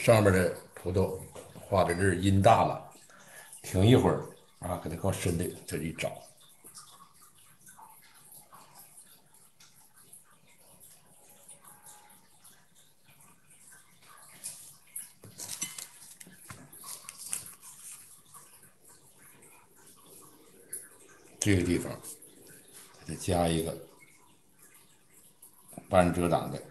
上面的葡萄画的这阴大了，停一会儿啊，给它搞深的这里找。这个地方再加一个半遮挡的。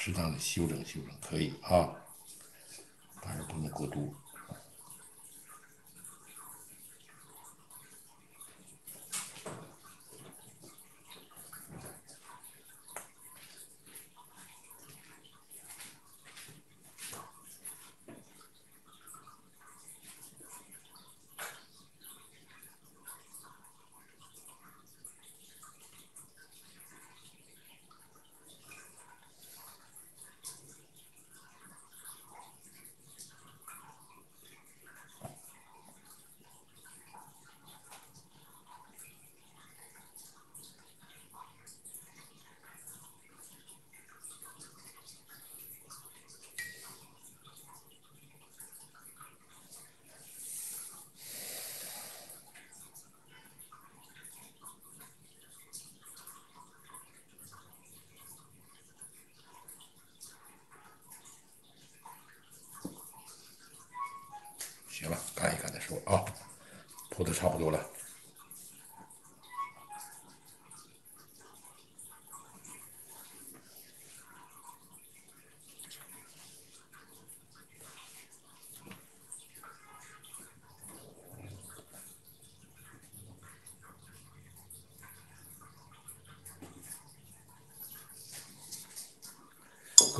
适当的修整修整可以啊，但是不能过度。行了，看一看再说啊，铺的差不多了。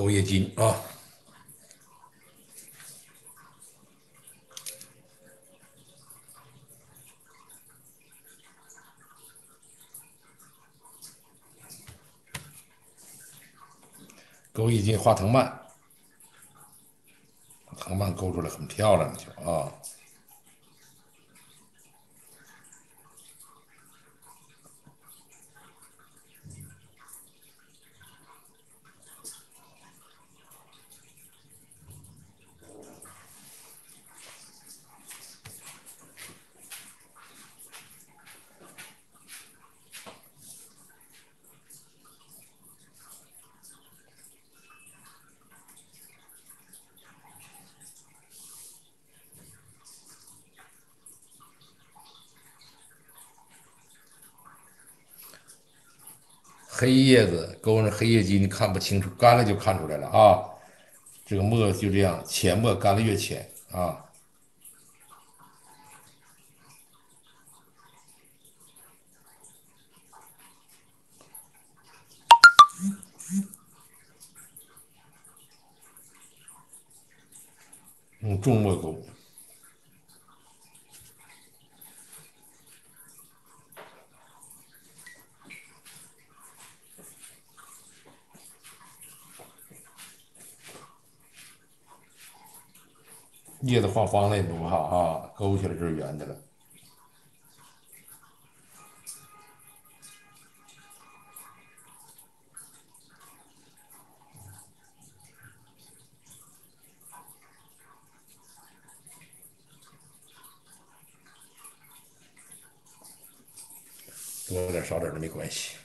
勾叶金啊。勾一金画藤蔓，藤蔓勾出来很漂亮，就啊。黑叶子勾上黑叶金，看不清楚，干了就看出来了啊。这个墨就这样，浅墨干的越浅啊。用重墨勾。叶子画方了也不怕啊，勾起来就是圆的了。多点少点都没关系。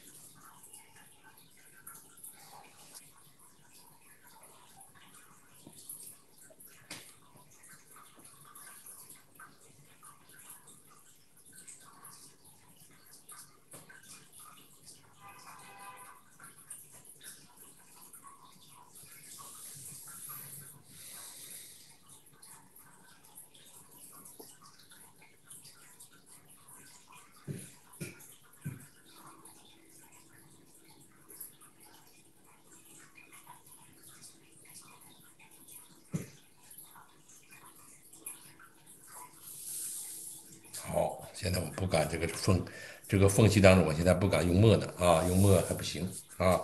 现在我不敢这个缝，这个缝隙当中，我现在不敢用墨呢啊，用墨还不行啊，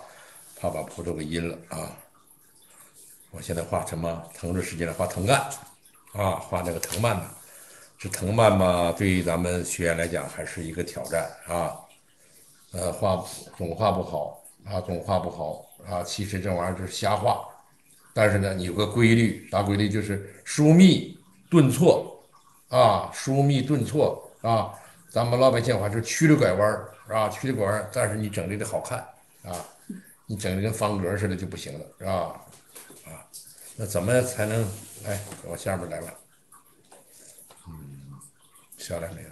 怕把葡萄给阴了啊。我现在画什么？腾出时间来画藤干啊，画那个藤蔓呢。这藤蔓嘛，对于咱们学员来讲还是一个挑战啊。呃，画总画不好啊，总画不好啊。其实这玩意儿就是瞎画，但是呢，你有个规律，啥规律？就是疏密顿挫啊，疏密顿挫。啊，咱们老百姓话就曲里拐弯儿，是吧？曲里拐弯儿，但是你整的得好看啊，你整的跟方格似的就不行了，是吧？啊，那怎么才能？哎，往下边来吧。嗯，下来没有？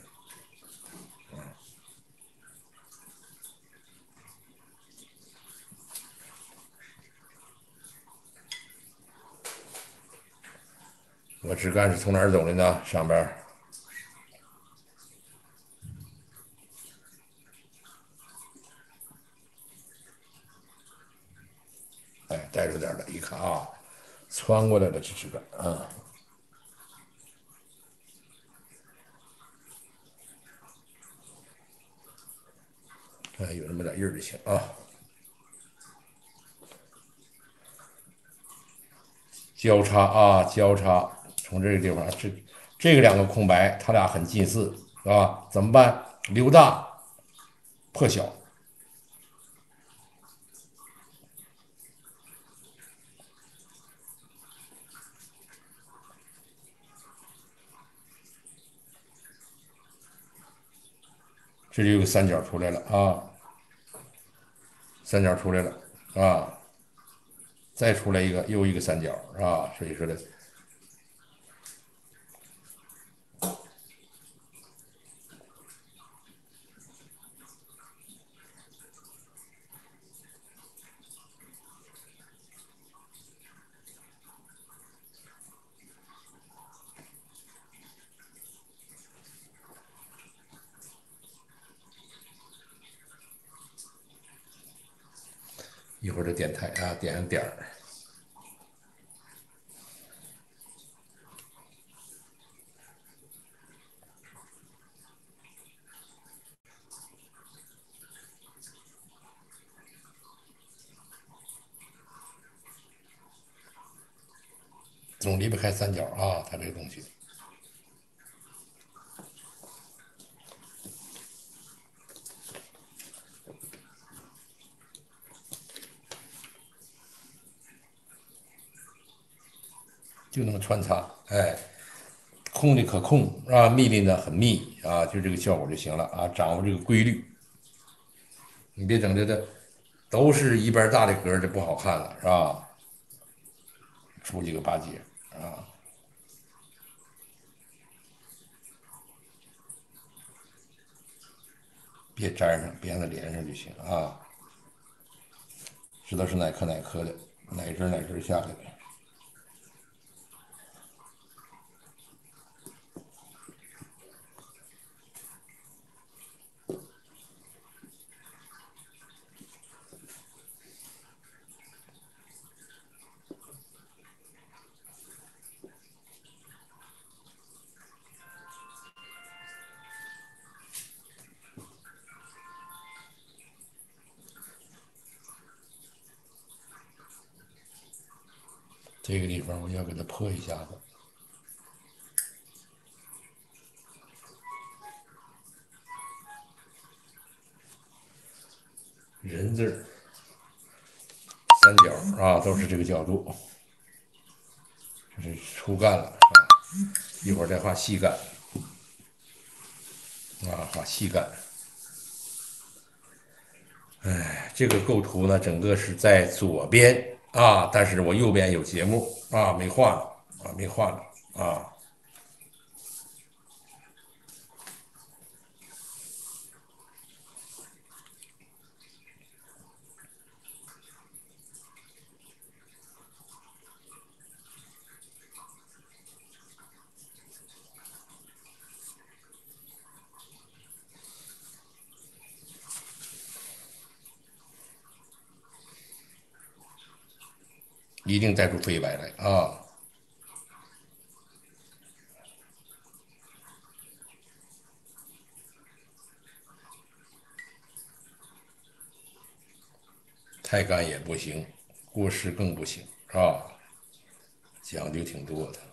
我枝干是从哪儿走的呢？上边。哎，带着点的，一看啊，穿过来了，这是个啊，哎，有那么点印儿就行啊。交叉啊，交叉，从这个地方，这这个两个空白，它俩很近似，是吧？怎么办？留大，破小。这就有个三角出来了啊，三角出来了啊，再出来一个，又一个三角啊，所以说呢，一会儿这点台啊，点上点儿，总离不开三角啊，它这个东西。就那么穿插，哎，空的可控啊，密的呢很密啊，就这个效果就行了啊，掌握这个规律，你别整这个都是一边大的格就不好看了，是吧？出几个八节啊，别粘上，别让它连上就行啊。知道是哪颗哪颗的，哪根哪根下来的。那我要给它破一下子。人字儿三角儿啊都是这个角度。这是粗干了一会儿再画细干。啊画细干。哎这个构图呢整个是在左边啊，但是我右边有节目啊，没换了啊，没换了啊。一定带出飞白来啊！太干也不行，过湿更不行，啊？讲究挺多的。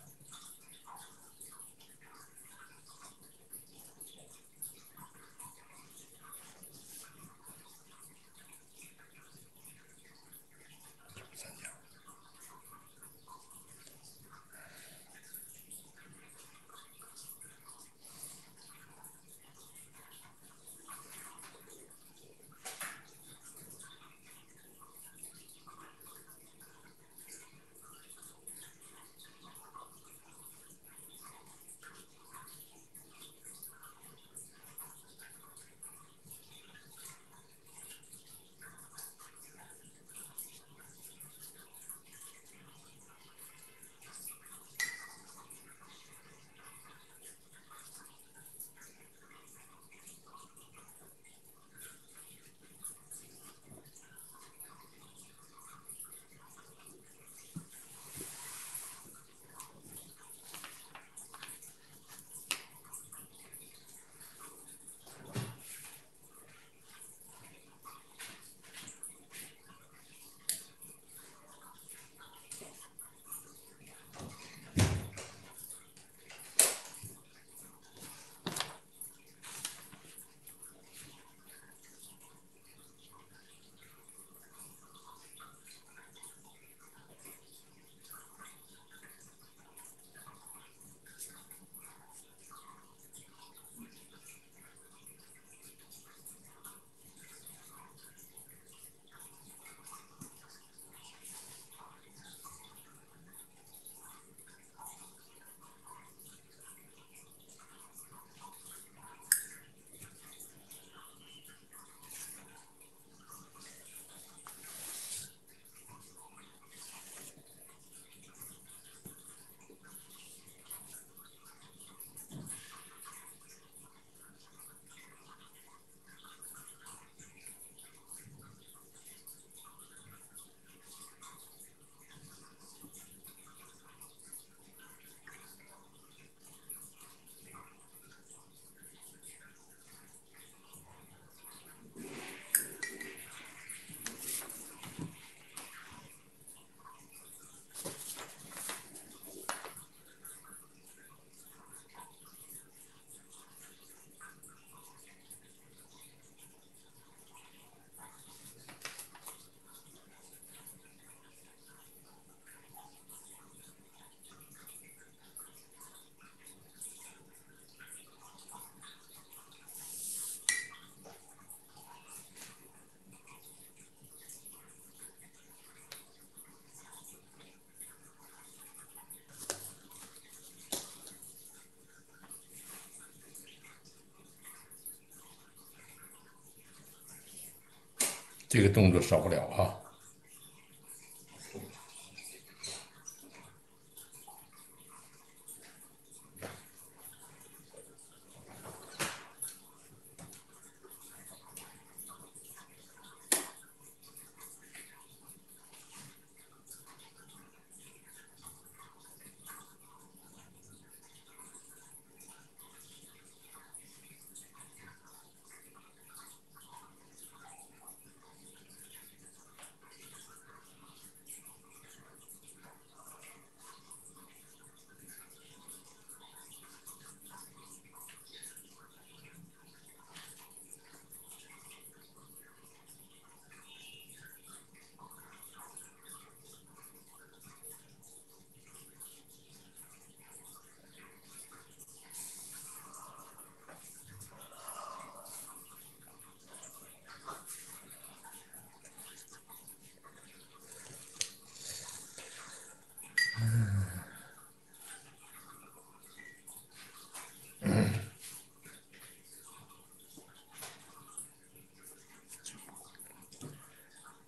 这个动作少不了哈。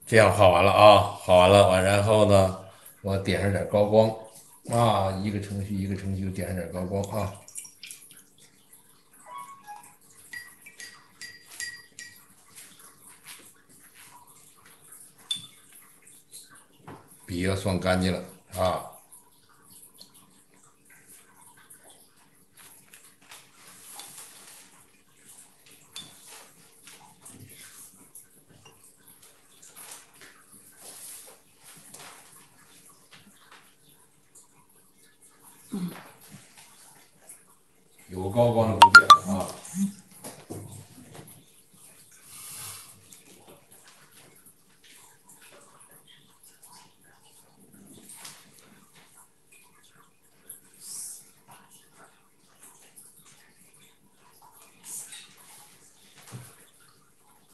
这样画完了啊，画完了完，然后呢，我点上点高光啊，一个程序一个程序点上点高光啊。笔要算干净了啊。有高光的古典啊。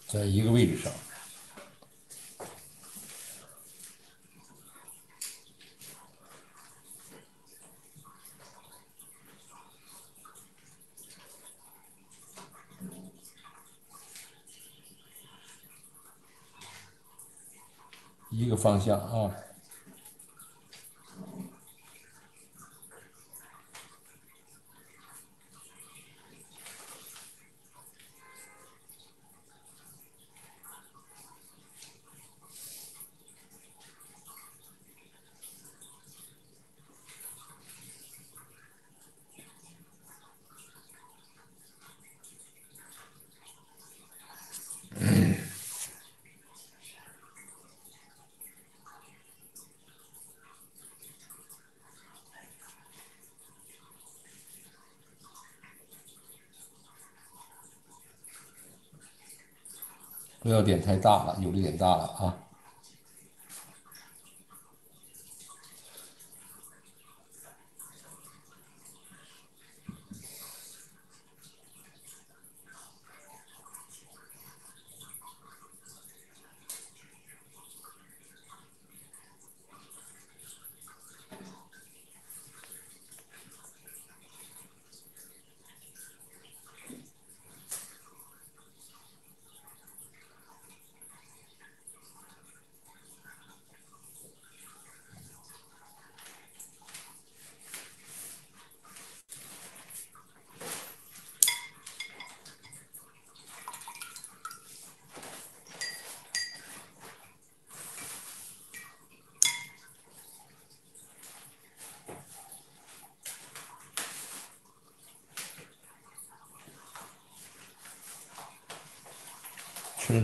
在一个位置上，一个方向啊。不要点太大了，有的点大了啊。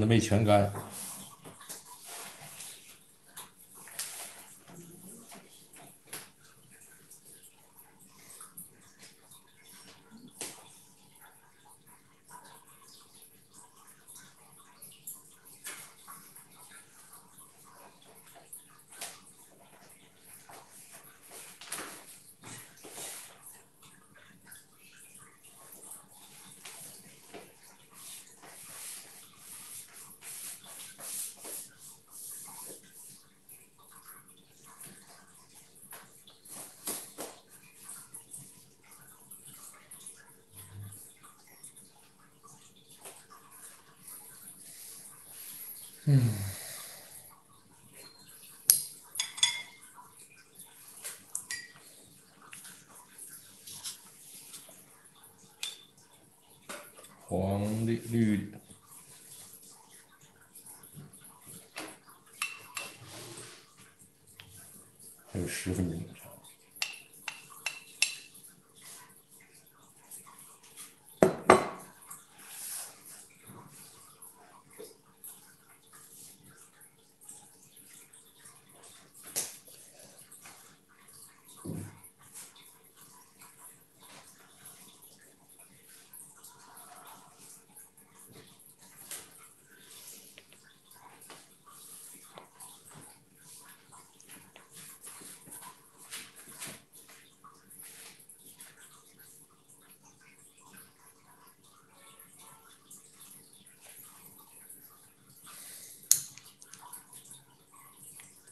没全干。嗯，黄的、绿的，还有十分钟。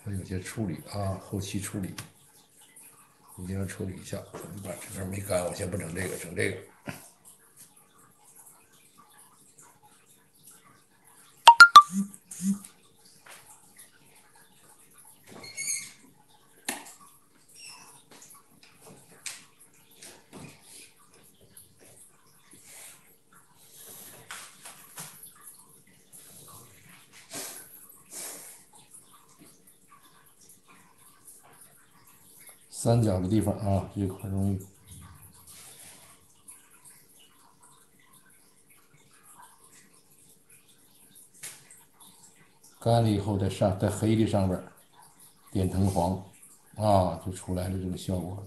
还有些处理啊，后期处理一定要处理一下。把这边没干，我先不整这个，整这个。三角的地方啊，这个很容易。干了以后，在上在黑的上边点藤黄，啊，就出来了这个效果。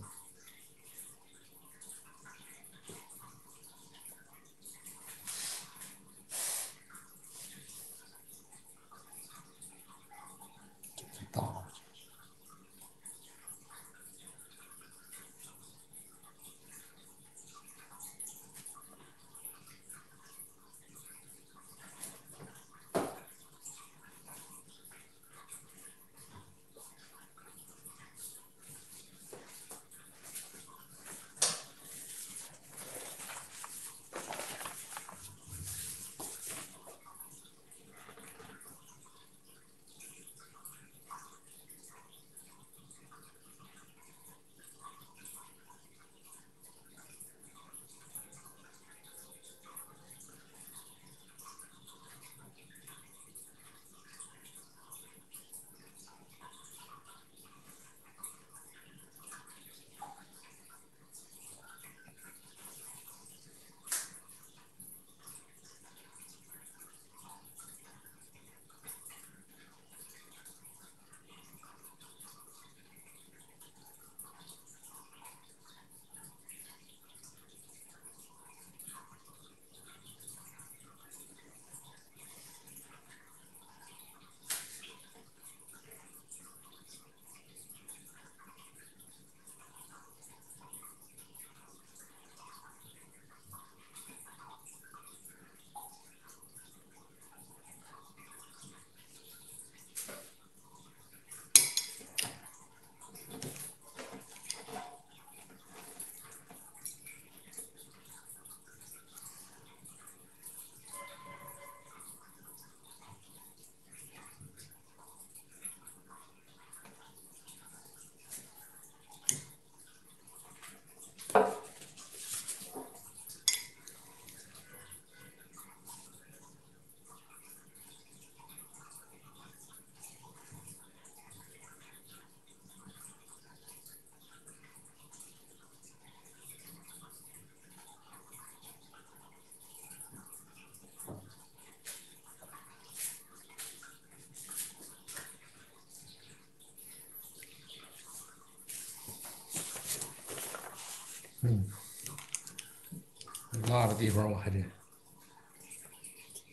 地方我还得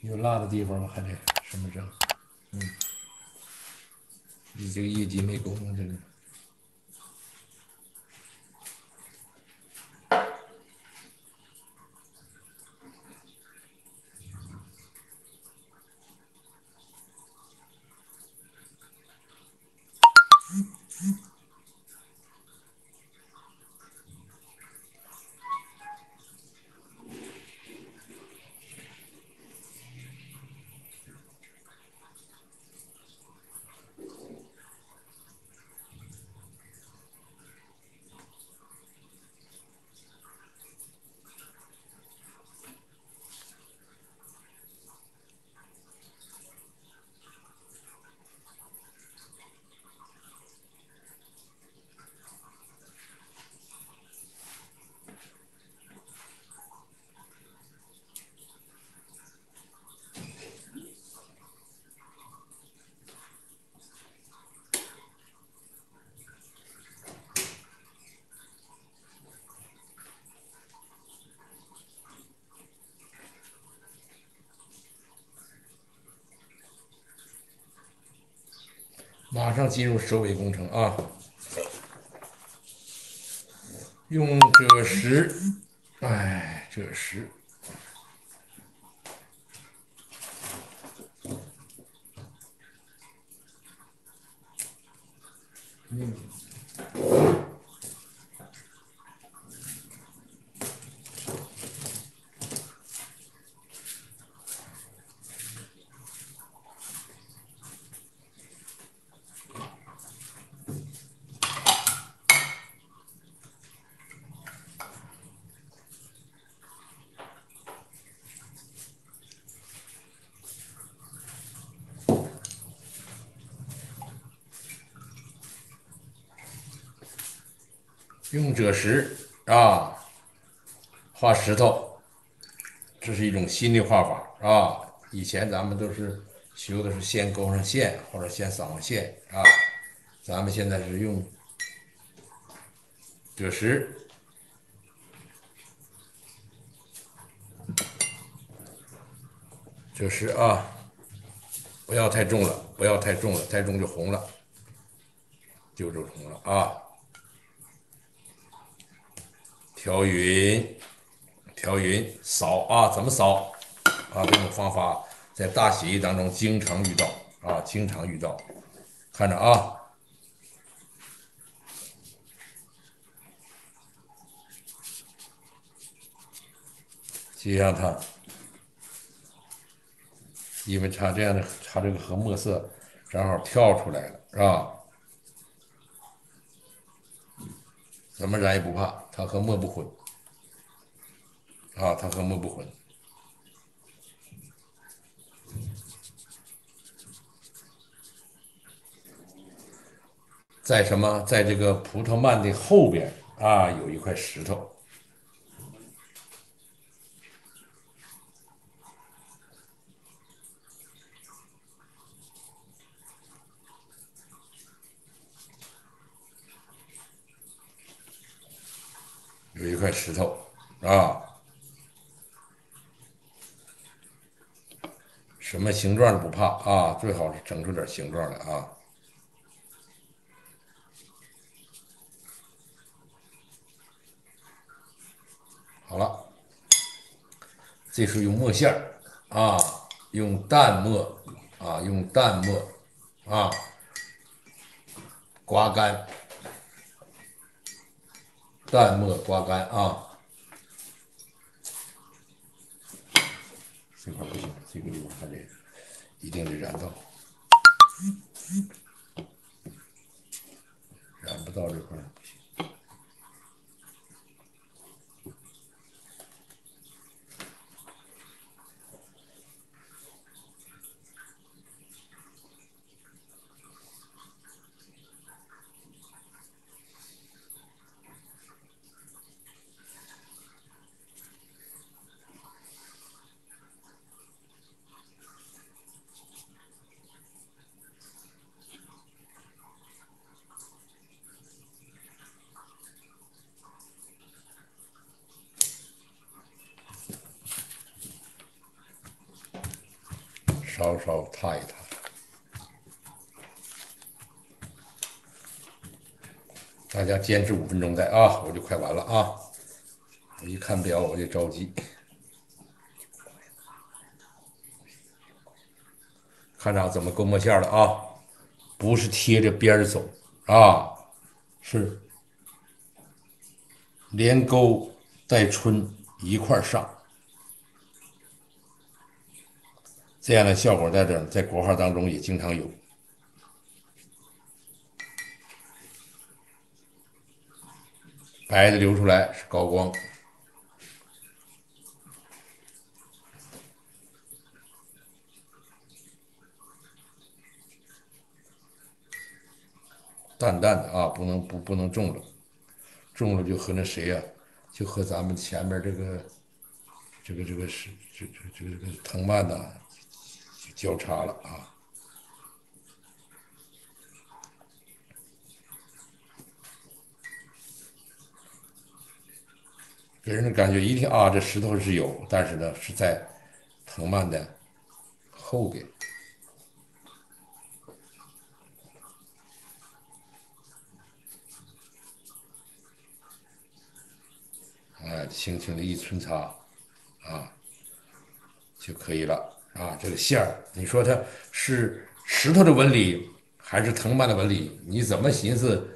有辣的地方我还得什么整？嗯，你这个业绩没够啊，这个。进入收尾工程啊！用赭石，哎，赭石。石头，这是一种新的画法啊。以前咱们都是修的是先勾上线或者先扫上线啊，咱们现在是用赭石，赭石啊，不要太重了，不要太重了，太重就红了，就就红了啊。调匀，调匀，扫啊，怎么扫啊？这种方法在大写意当中经常遇到啊，经常遇到。看着啊，接上它，因为它这样的，它这个和墨色正好跳出来了，是吧？怎么染也不怕，它和墨不混，啊，它和墨不混，在什么，在这个葡萄蔓的后边啊，有一块石头，有一块石头啊，什么形状都不怕啊，最好是整出点形状来啊。好了，这时候用墨线啊，用淡墨啊，用淡墨啊，刮干，淡墨刮干啊。这块不行，这个地方还得一定得染到，染不到这块不行。稍稍踏一踏，大家坚持五分钟再啊，我就快完了啊！我一看表我就着急，看着怎么勾墨线了啊？不是贴着边儿走啊，是连勾带春一块上。这样的效果在这，在国画当中也经常有。白的流出来是高光，淡淡的啊，不能不不能重了，重了就和那谁呀，就和咱们前面这个这个这个是这这这个这个藤蔓呐。交叉了啊！给人的感觉一听啊，这石头是有，但是呢是在藤蔓的后边。哎，轻轻的一抻擦啊，就可以了。啊，这个线儿，你说它是石头的纹理还是藤蔓的纹理？你怎么寻思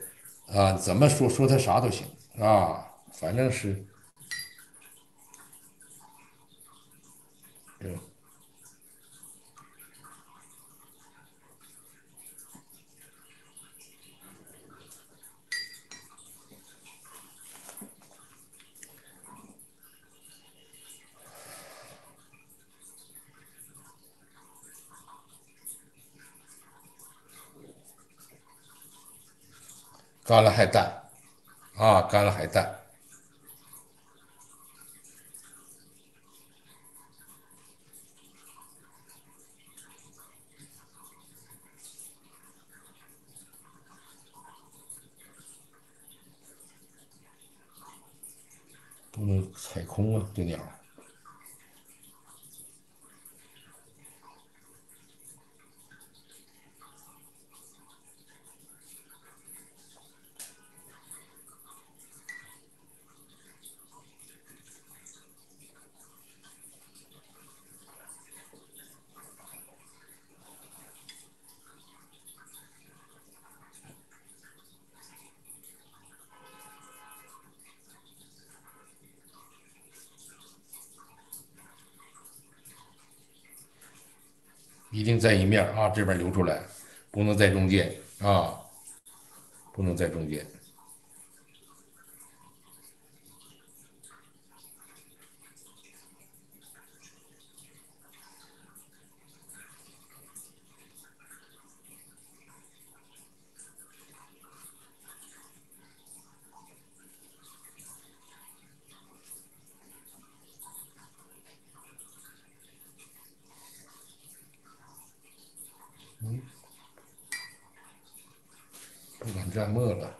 啊？怎么说说它啥都行啊，反正是，干了还淡，啊，干了还淡。不能踩空啊，这鸟。一定在一面啊，这边留出来，不能在中间啊，不能在中间。不敢蘸墨了。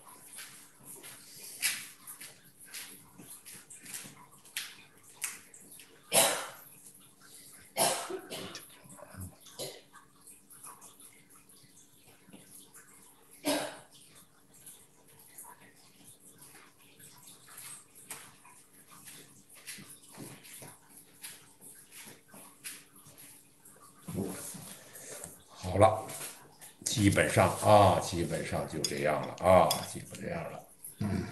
好了。基基本上啊，基本上就这样了啊，基本这样了。嗯。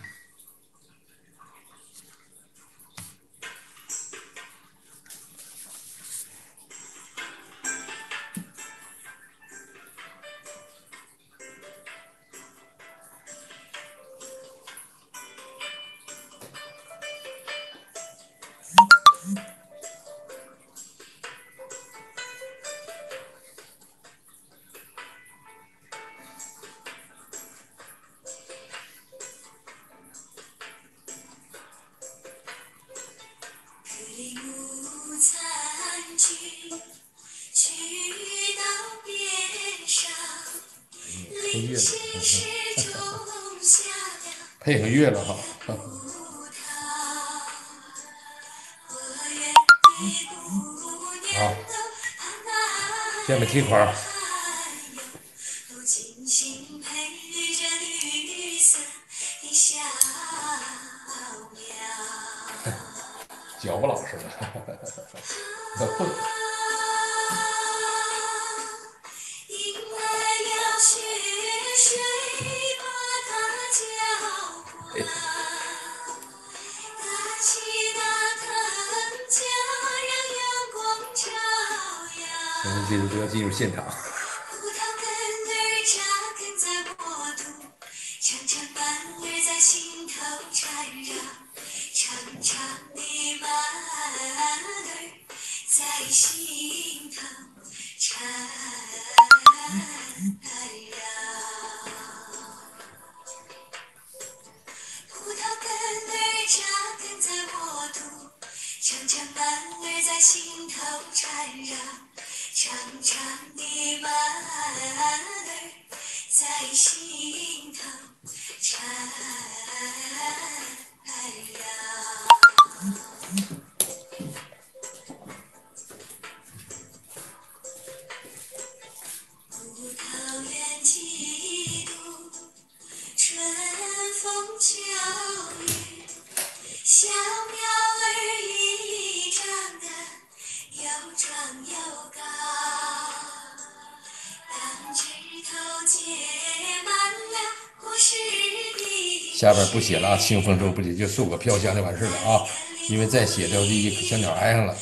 下边不写了啊，清风中不写，就送个飘香就完事了啊。因为再写掉的小鸟挨上了。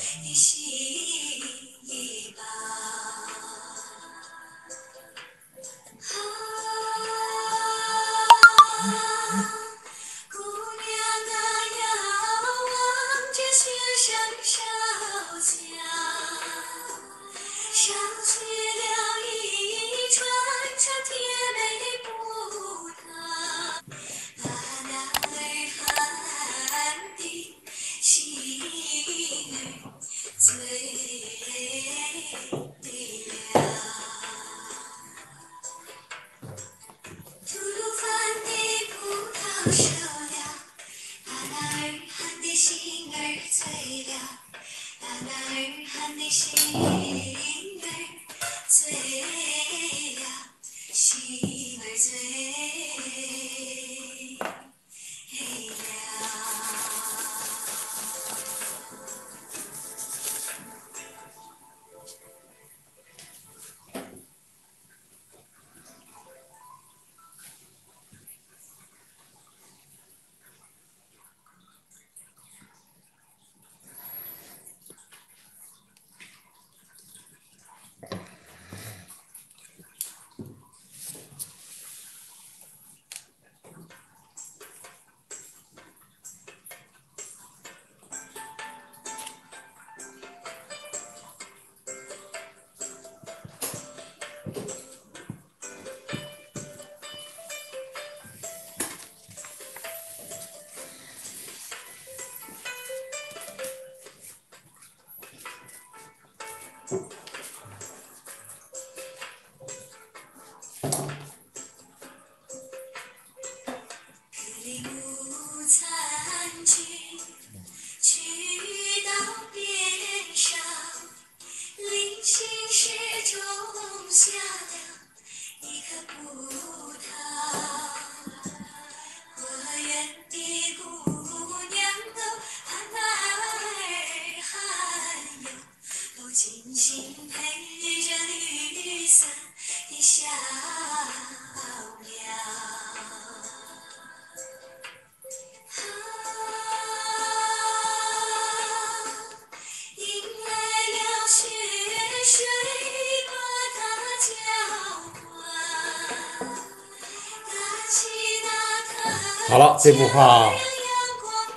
这幅画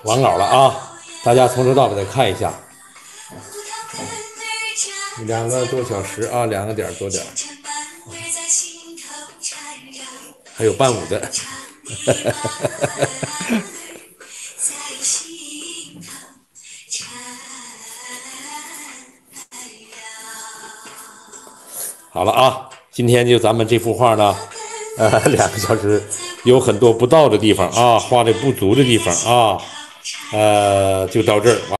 完稿了啊！大家从头到尾再看一下，两个多小时啊，两个点多点，还有伴舞的，好了啊，今天就咱们这幅画呢，呃，两个小时。有很多不到的地方啊，画的不足的地方啊，呃，就到这儿。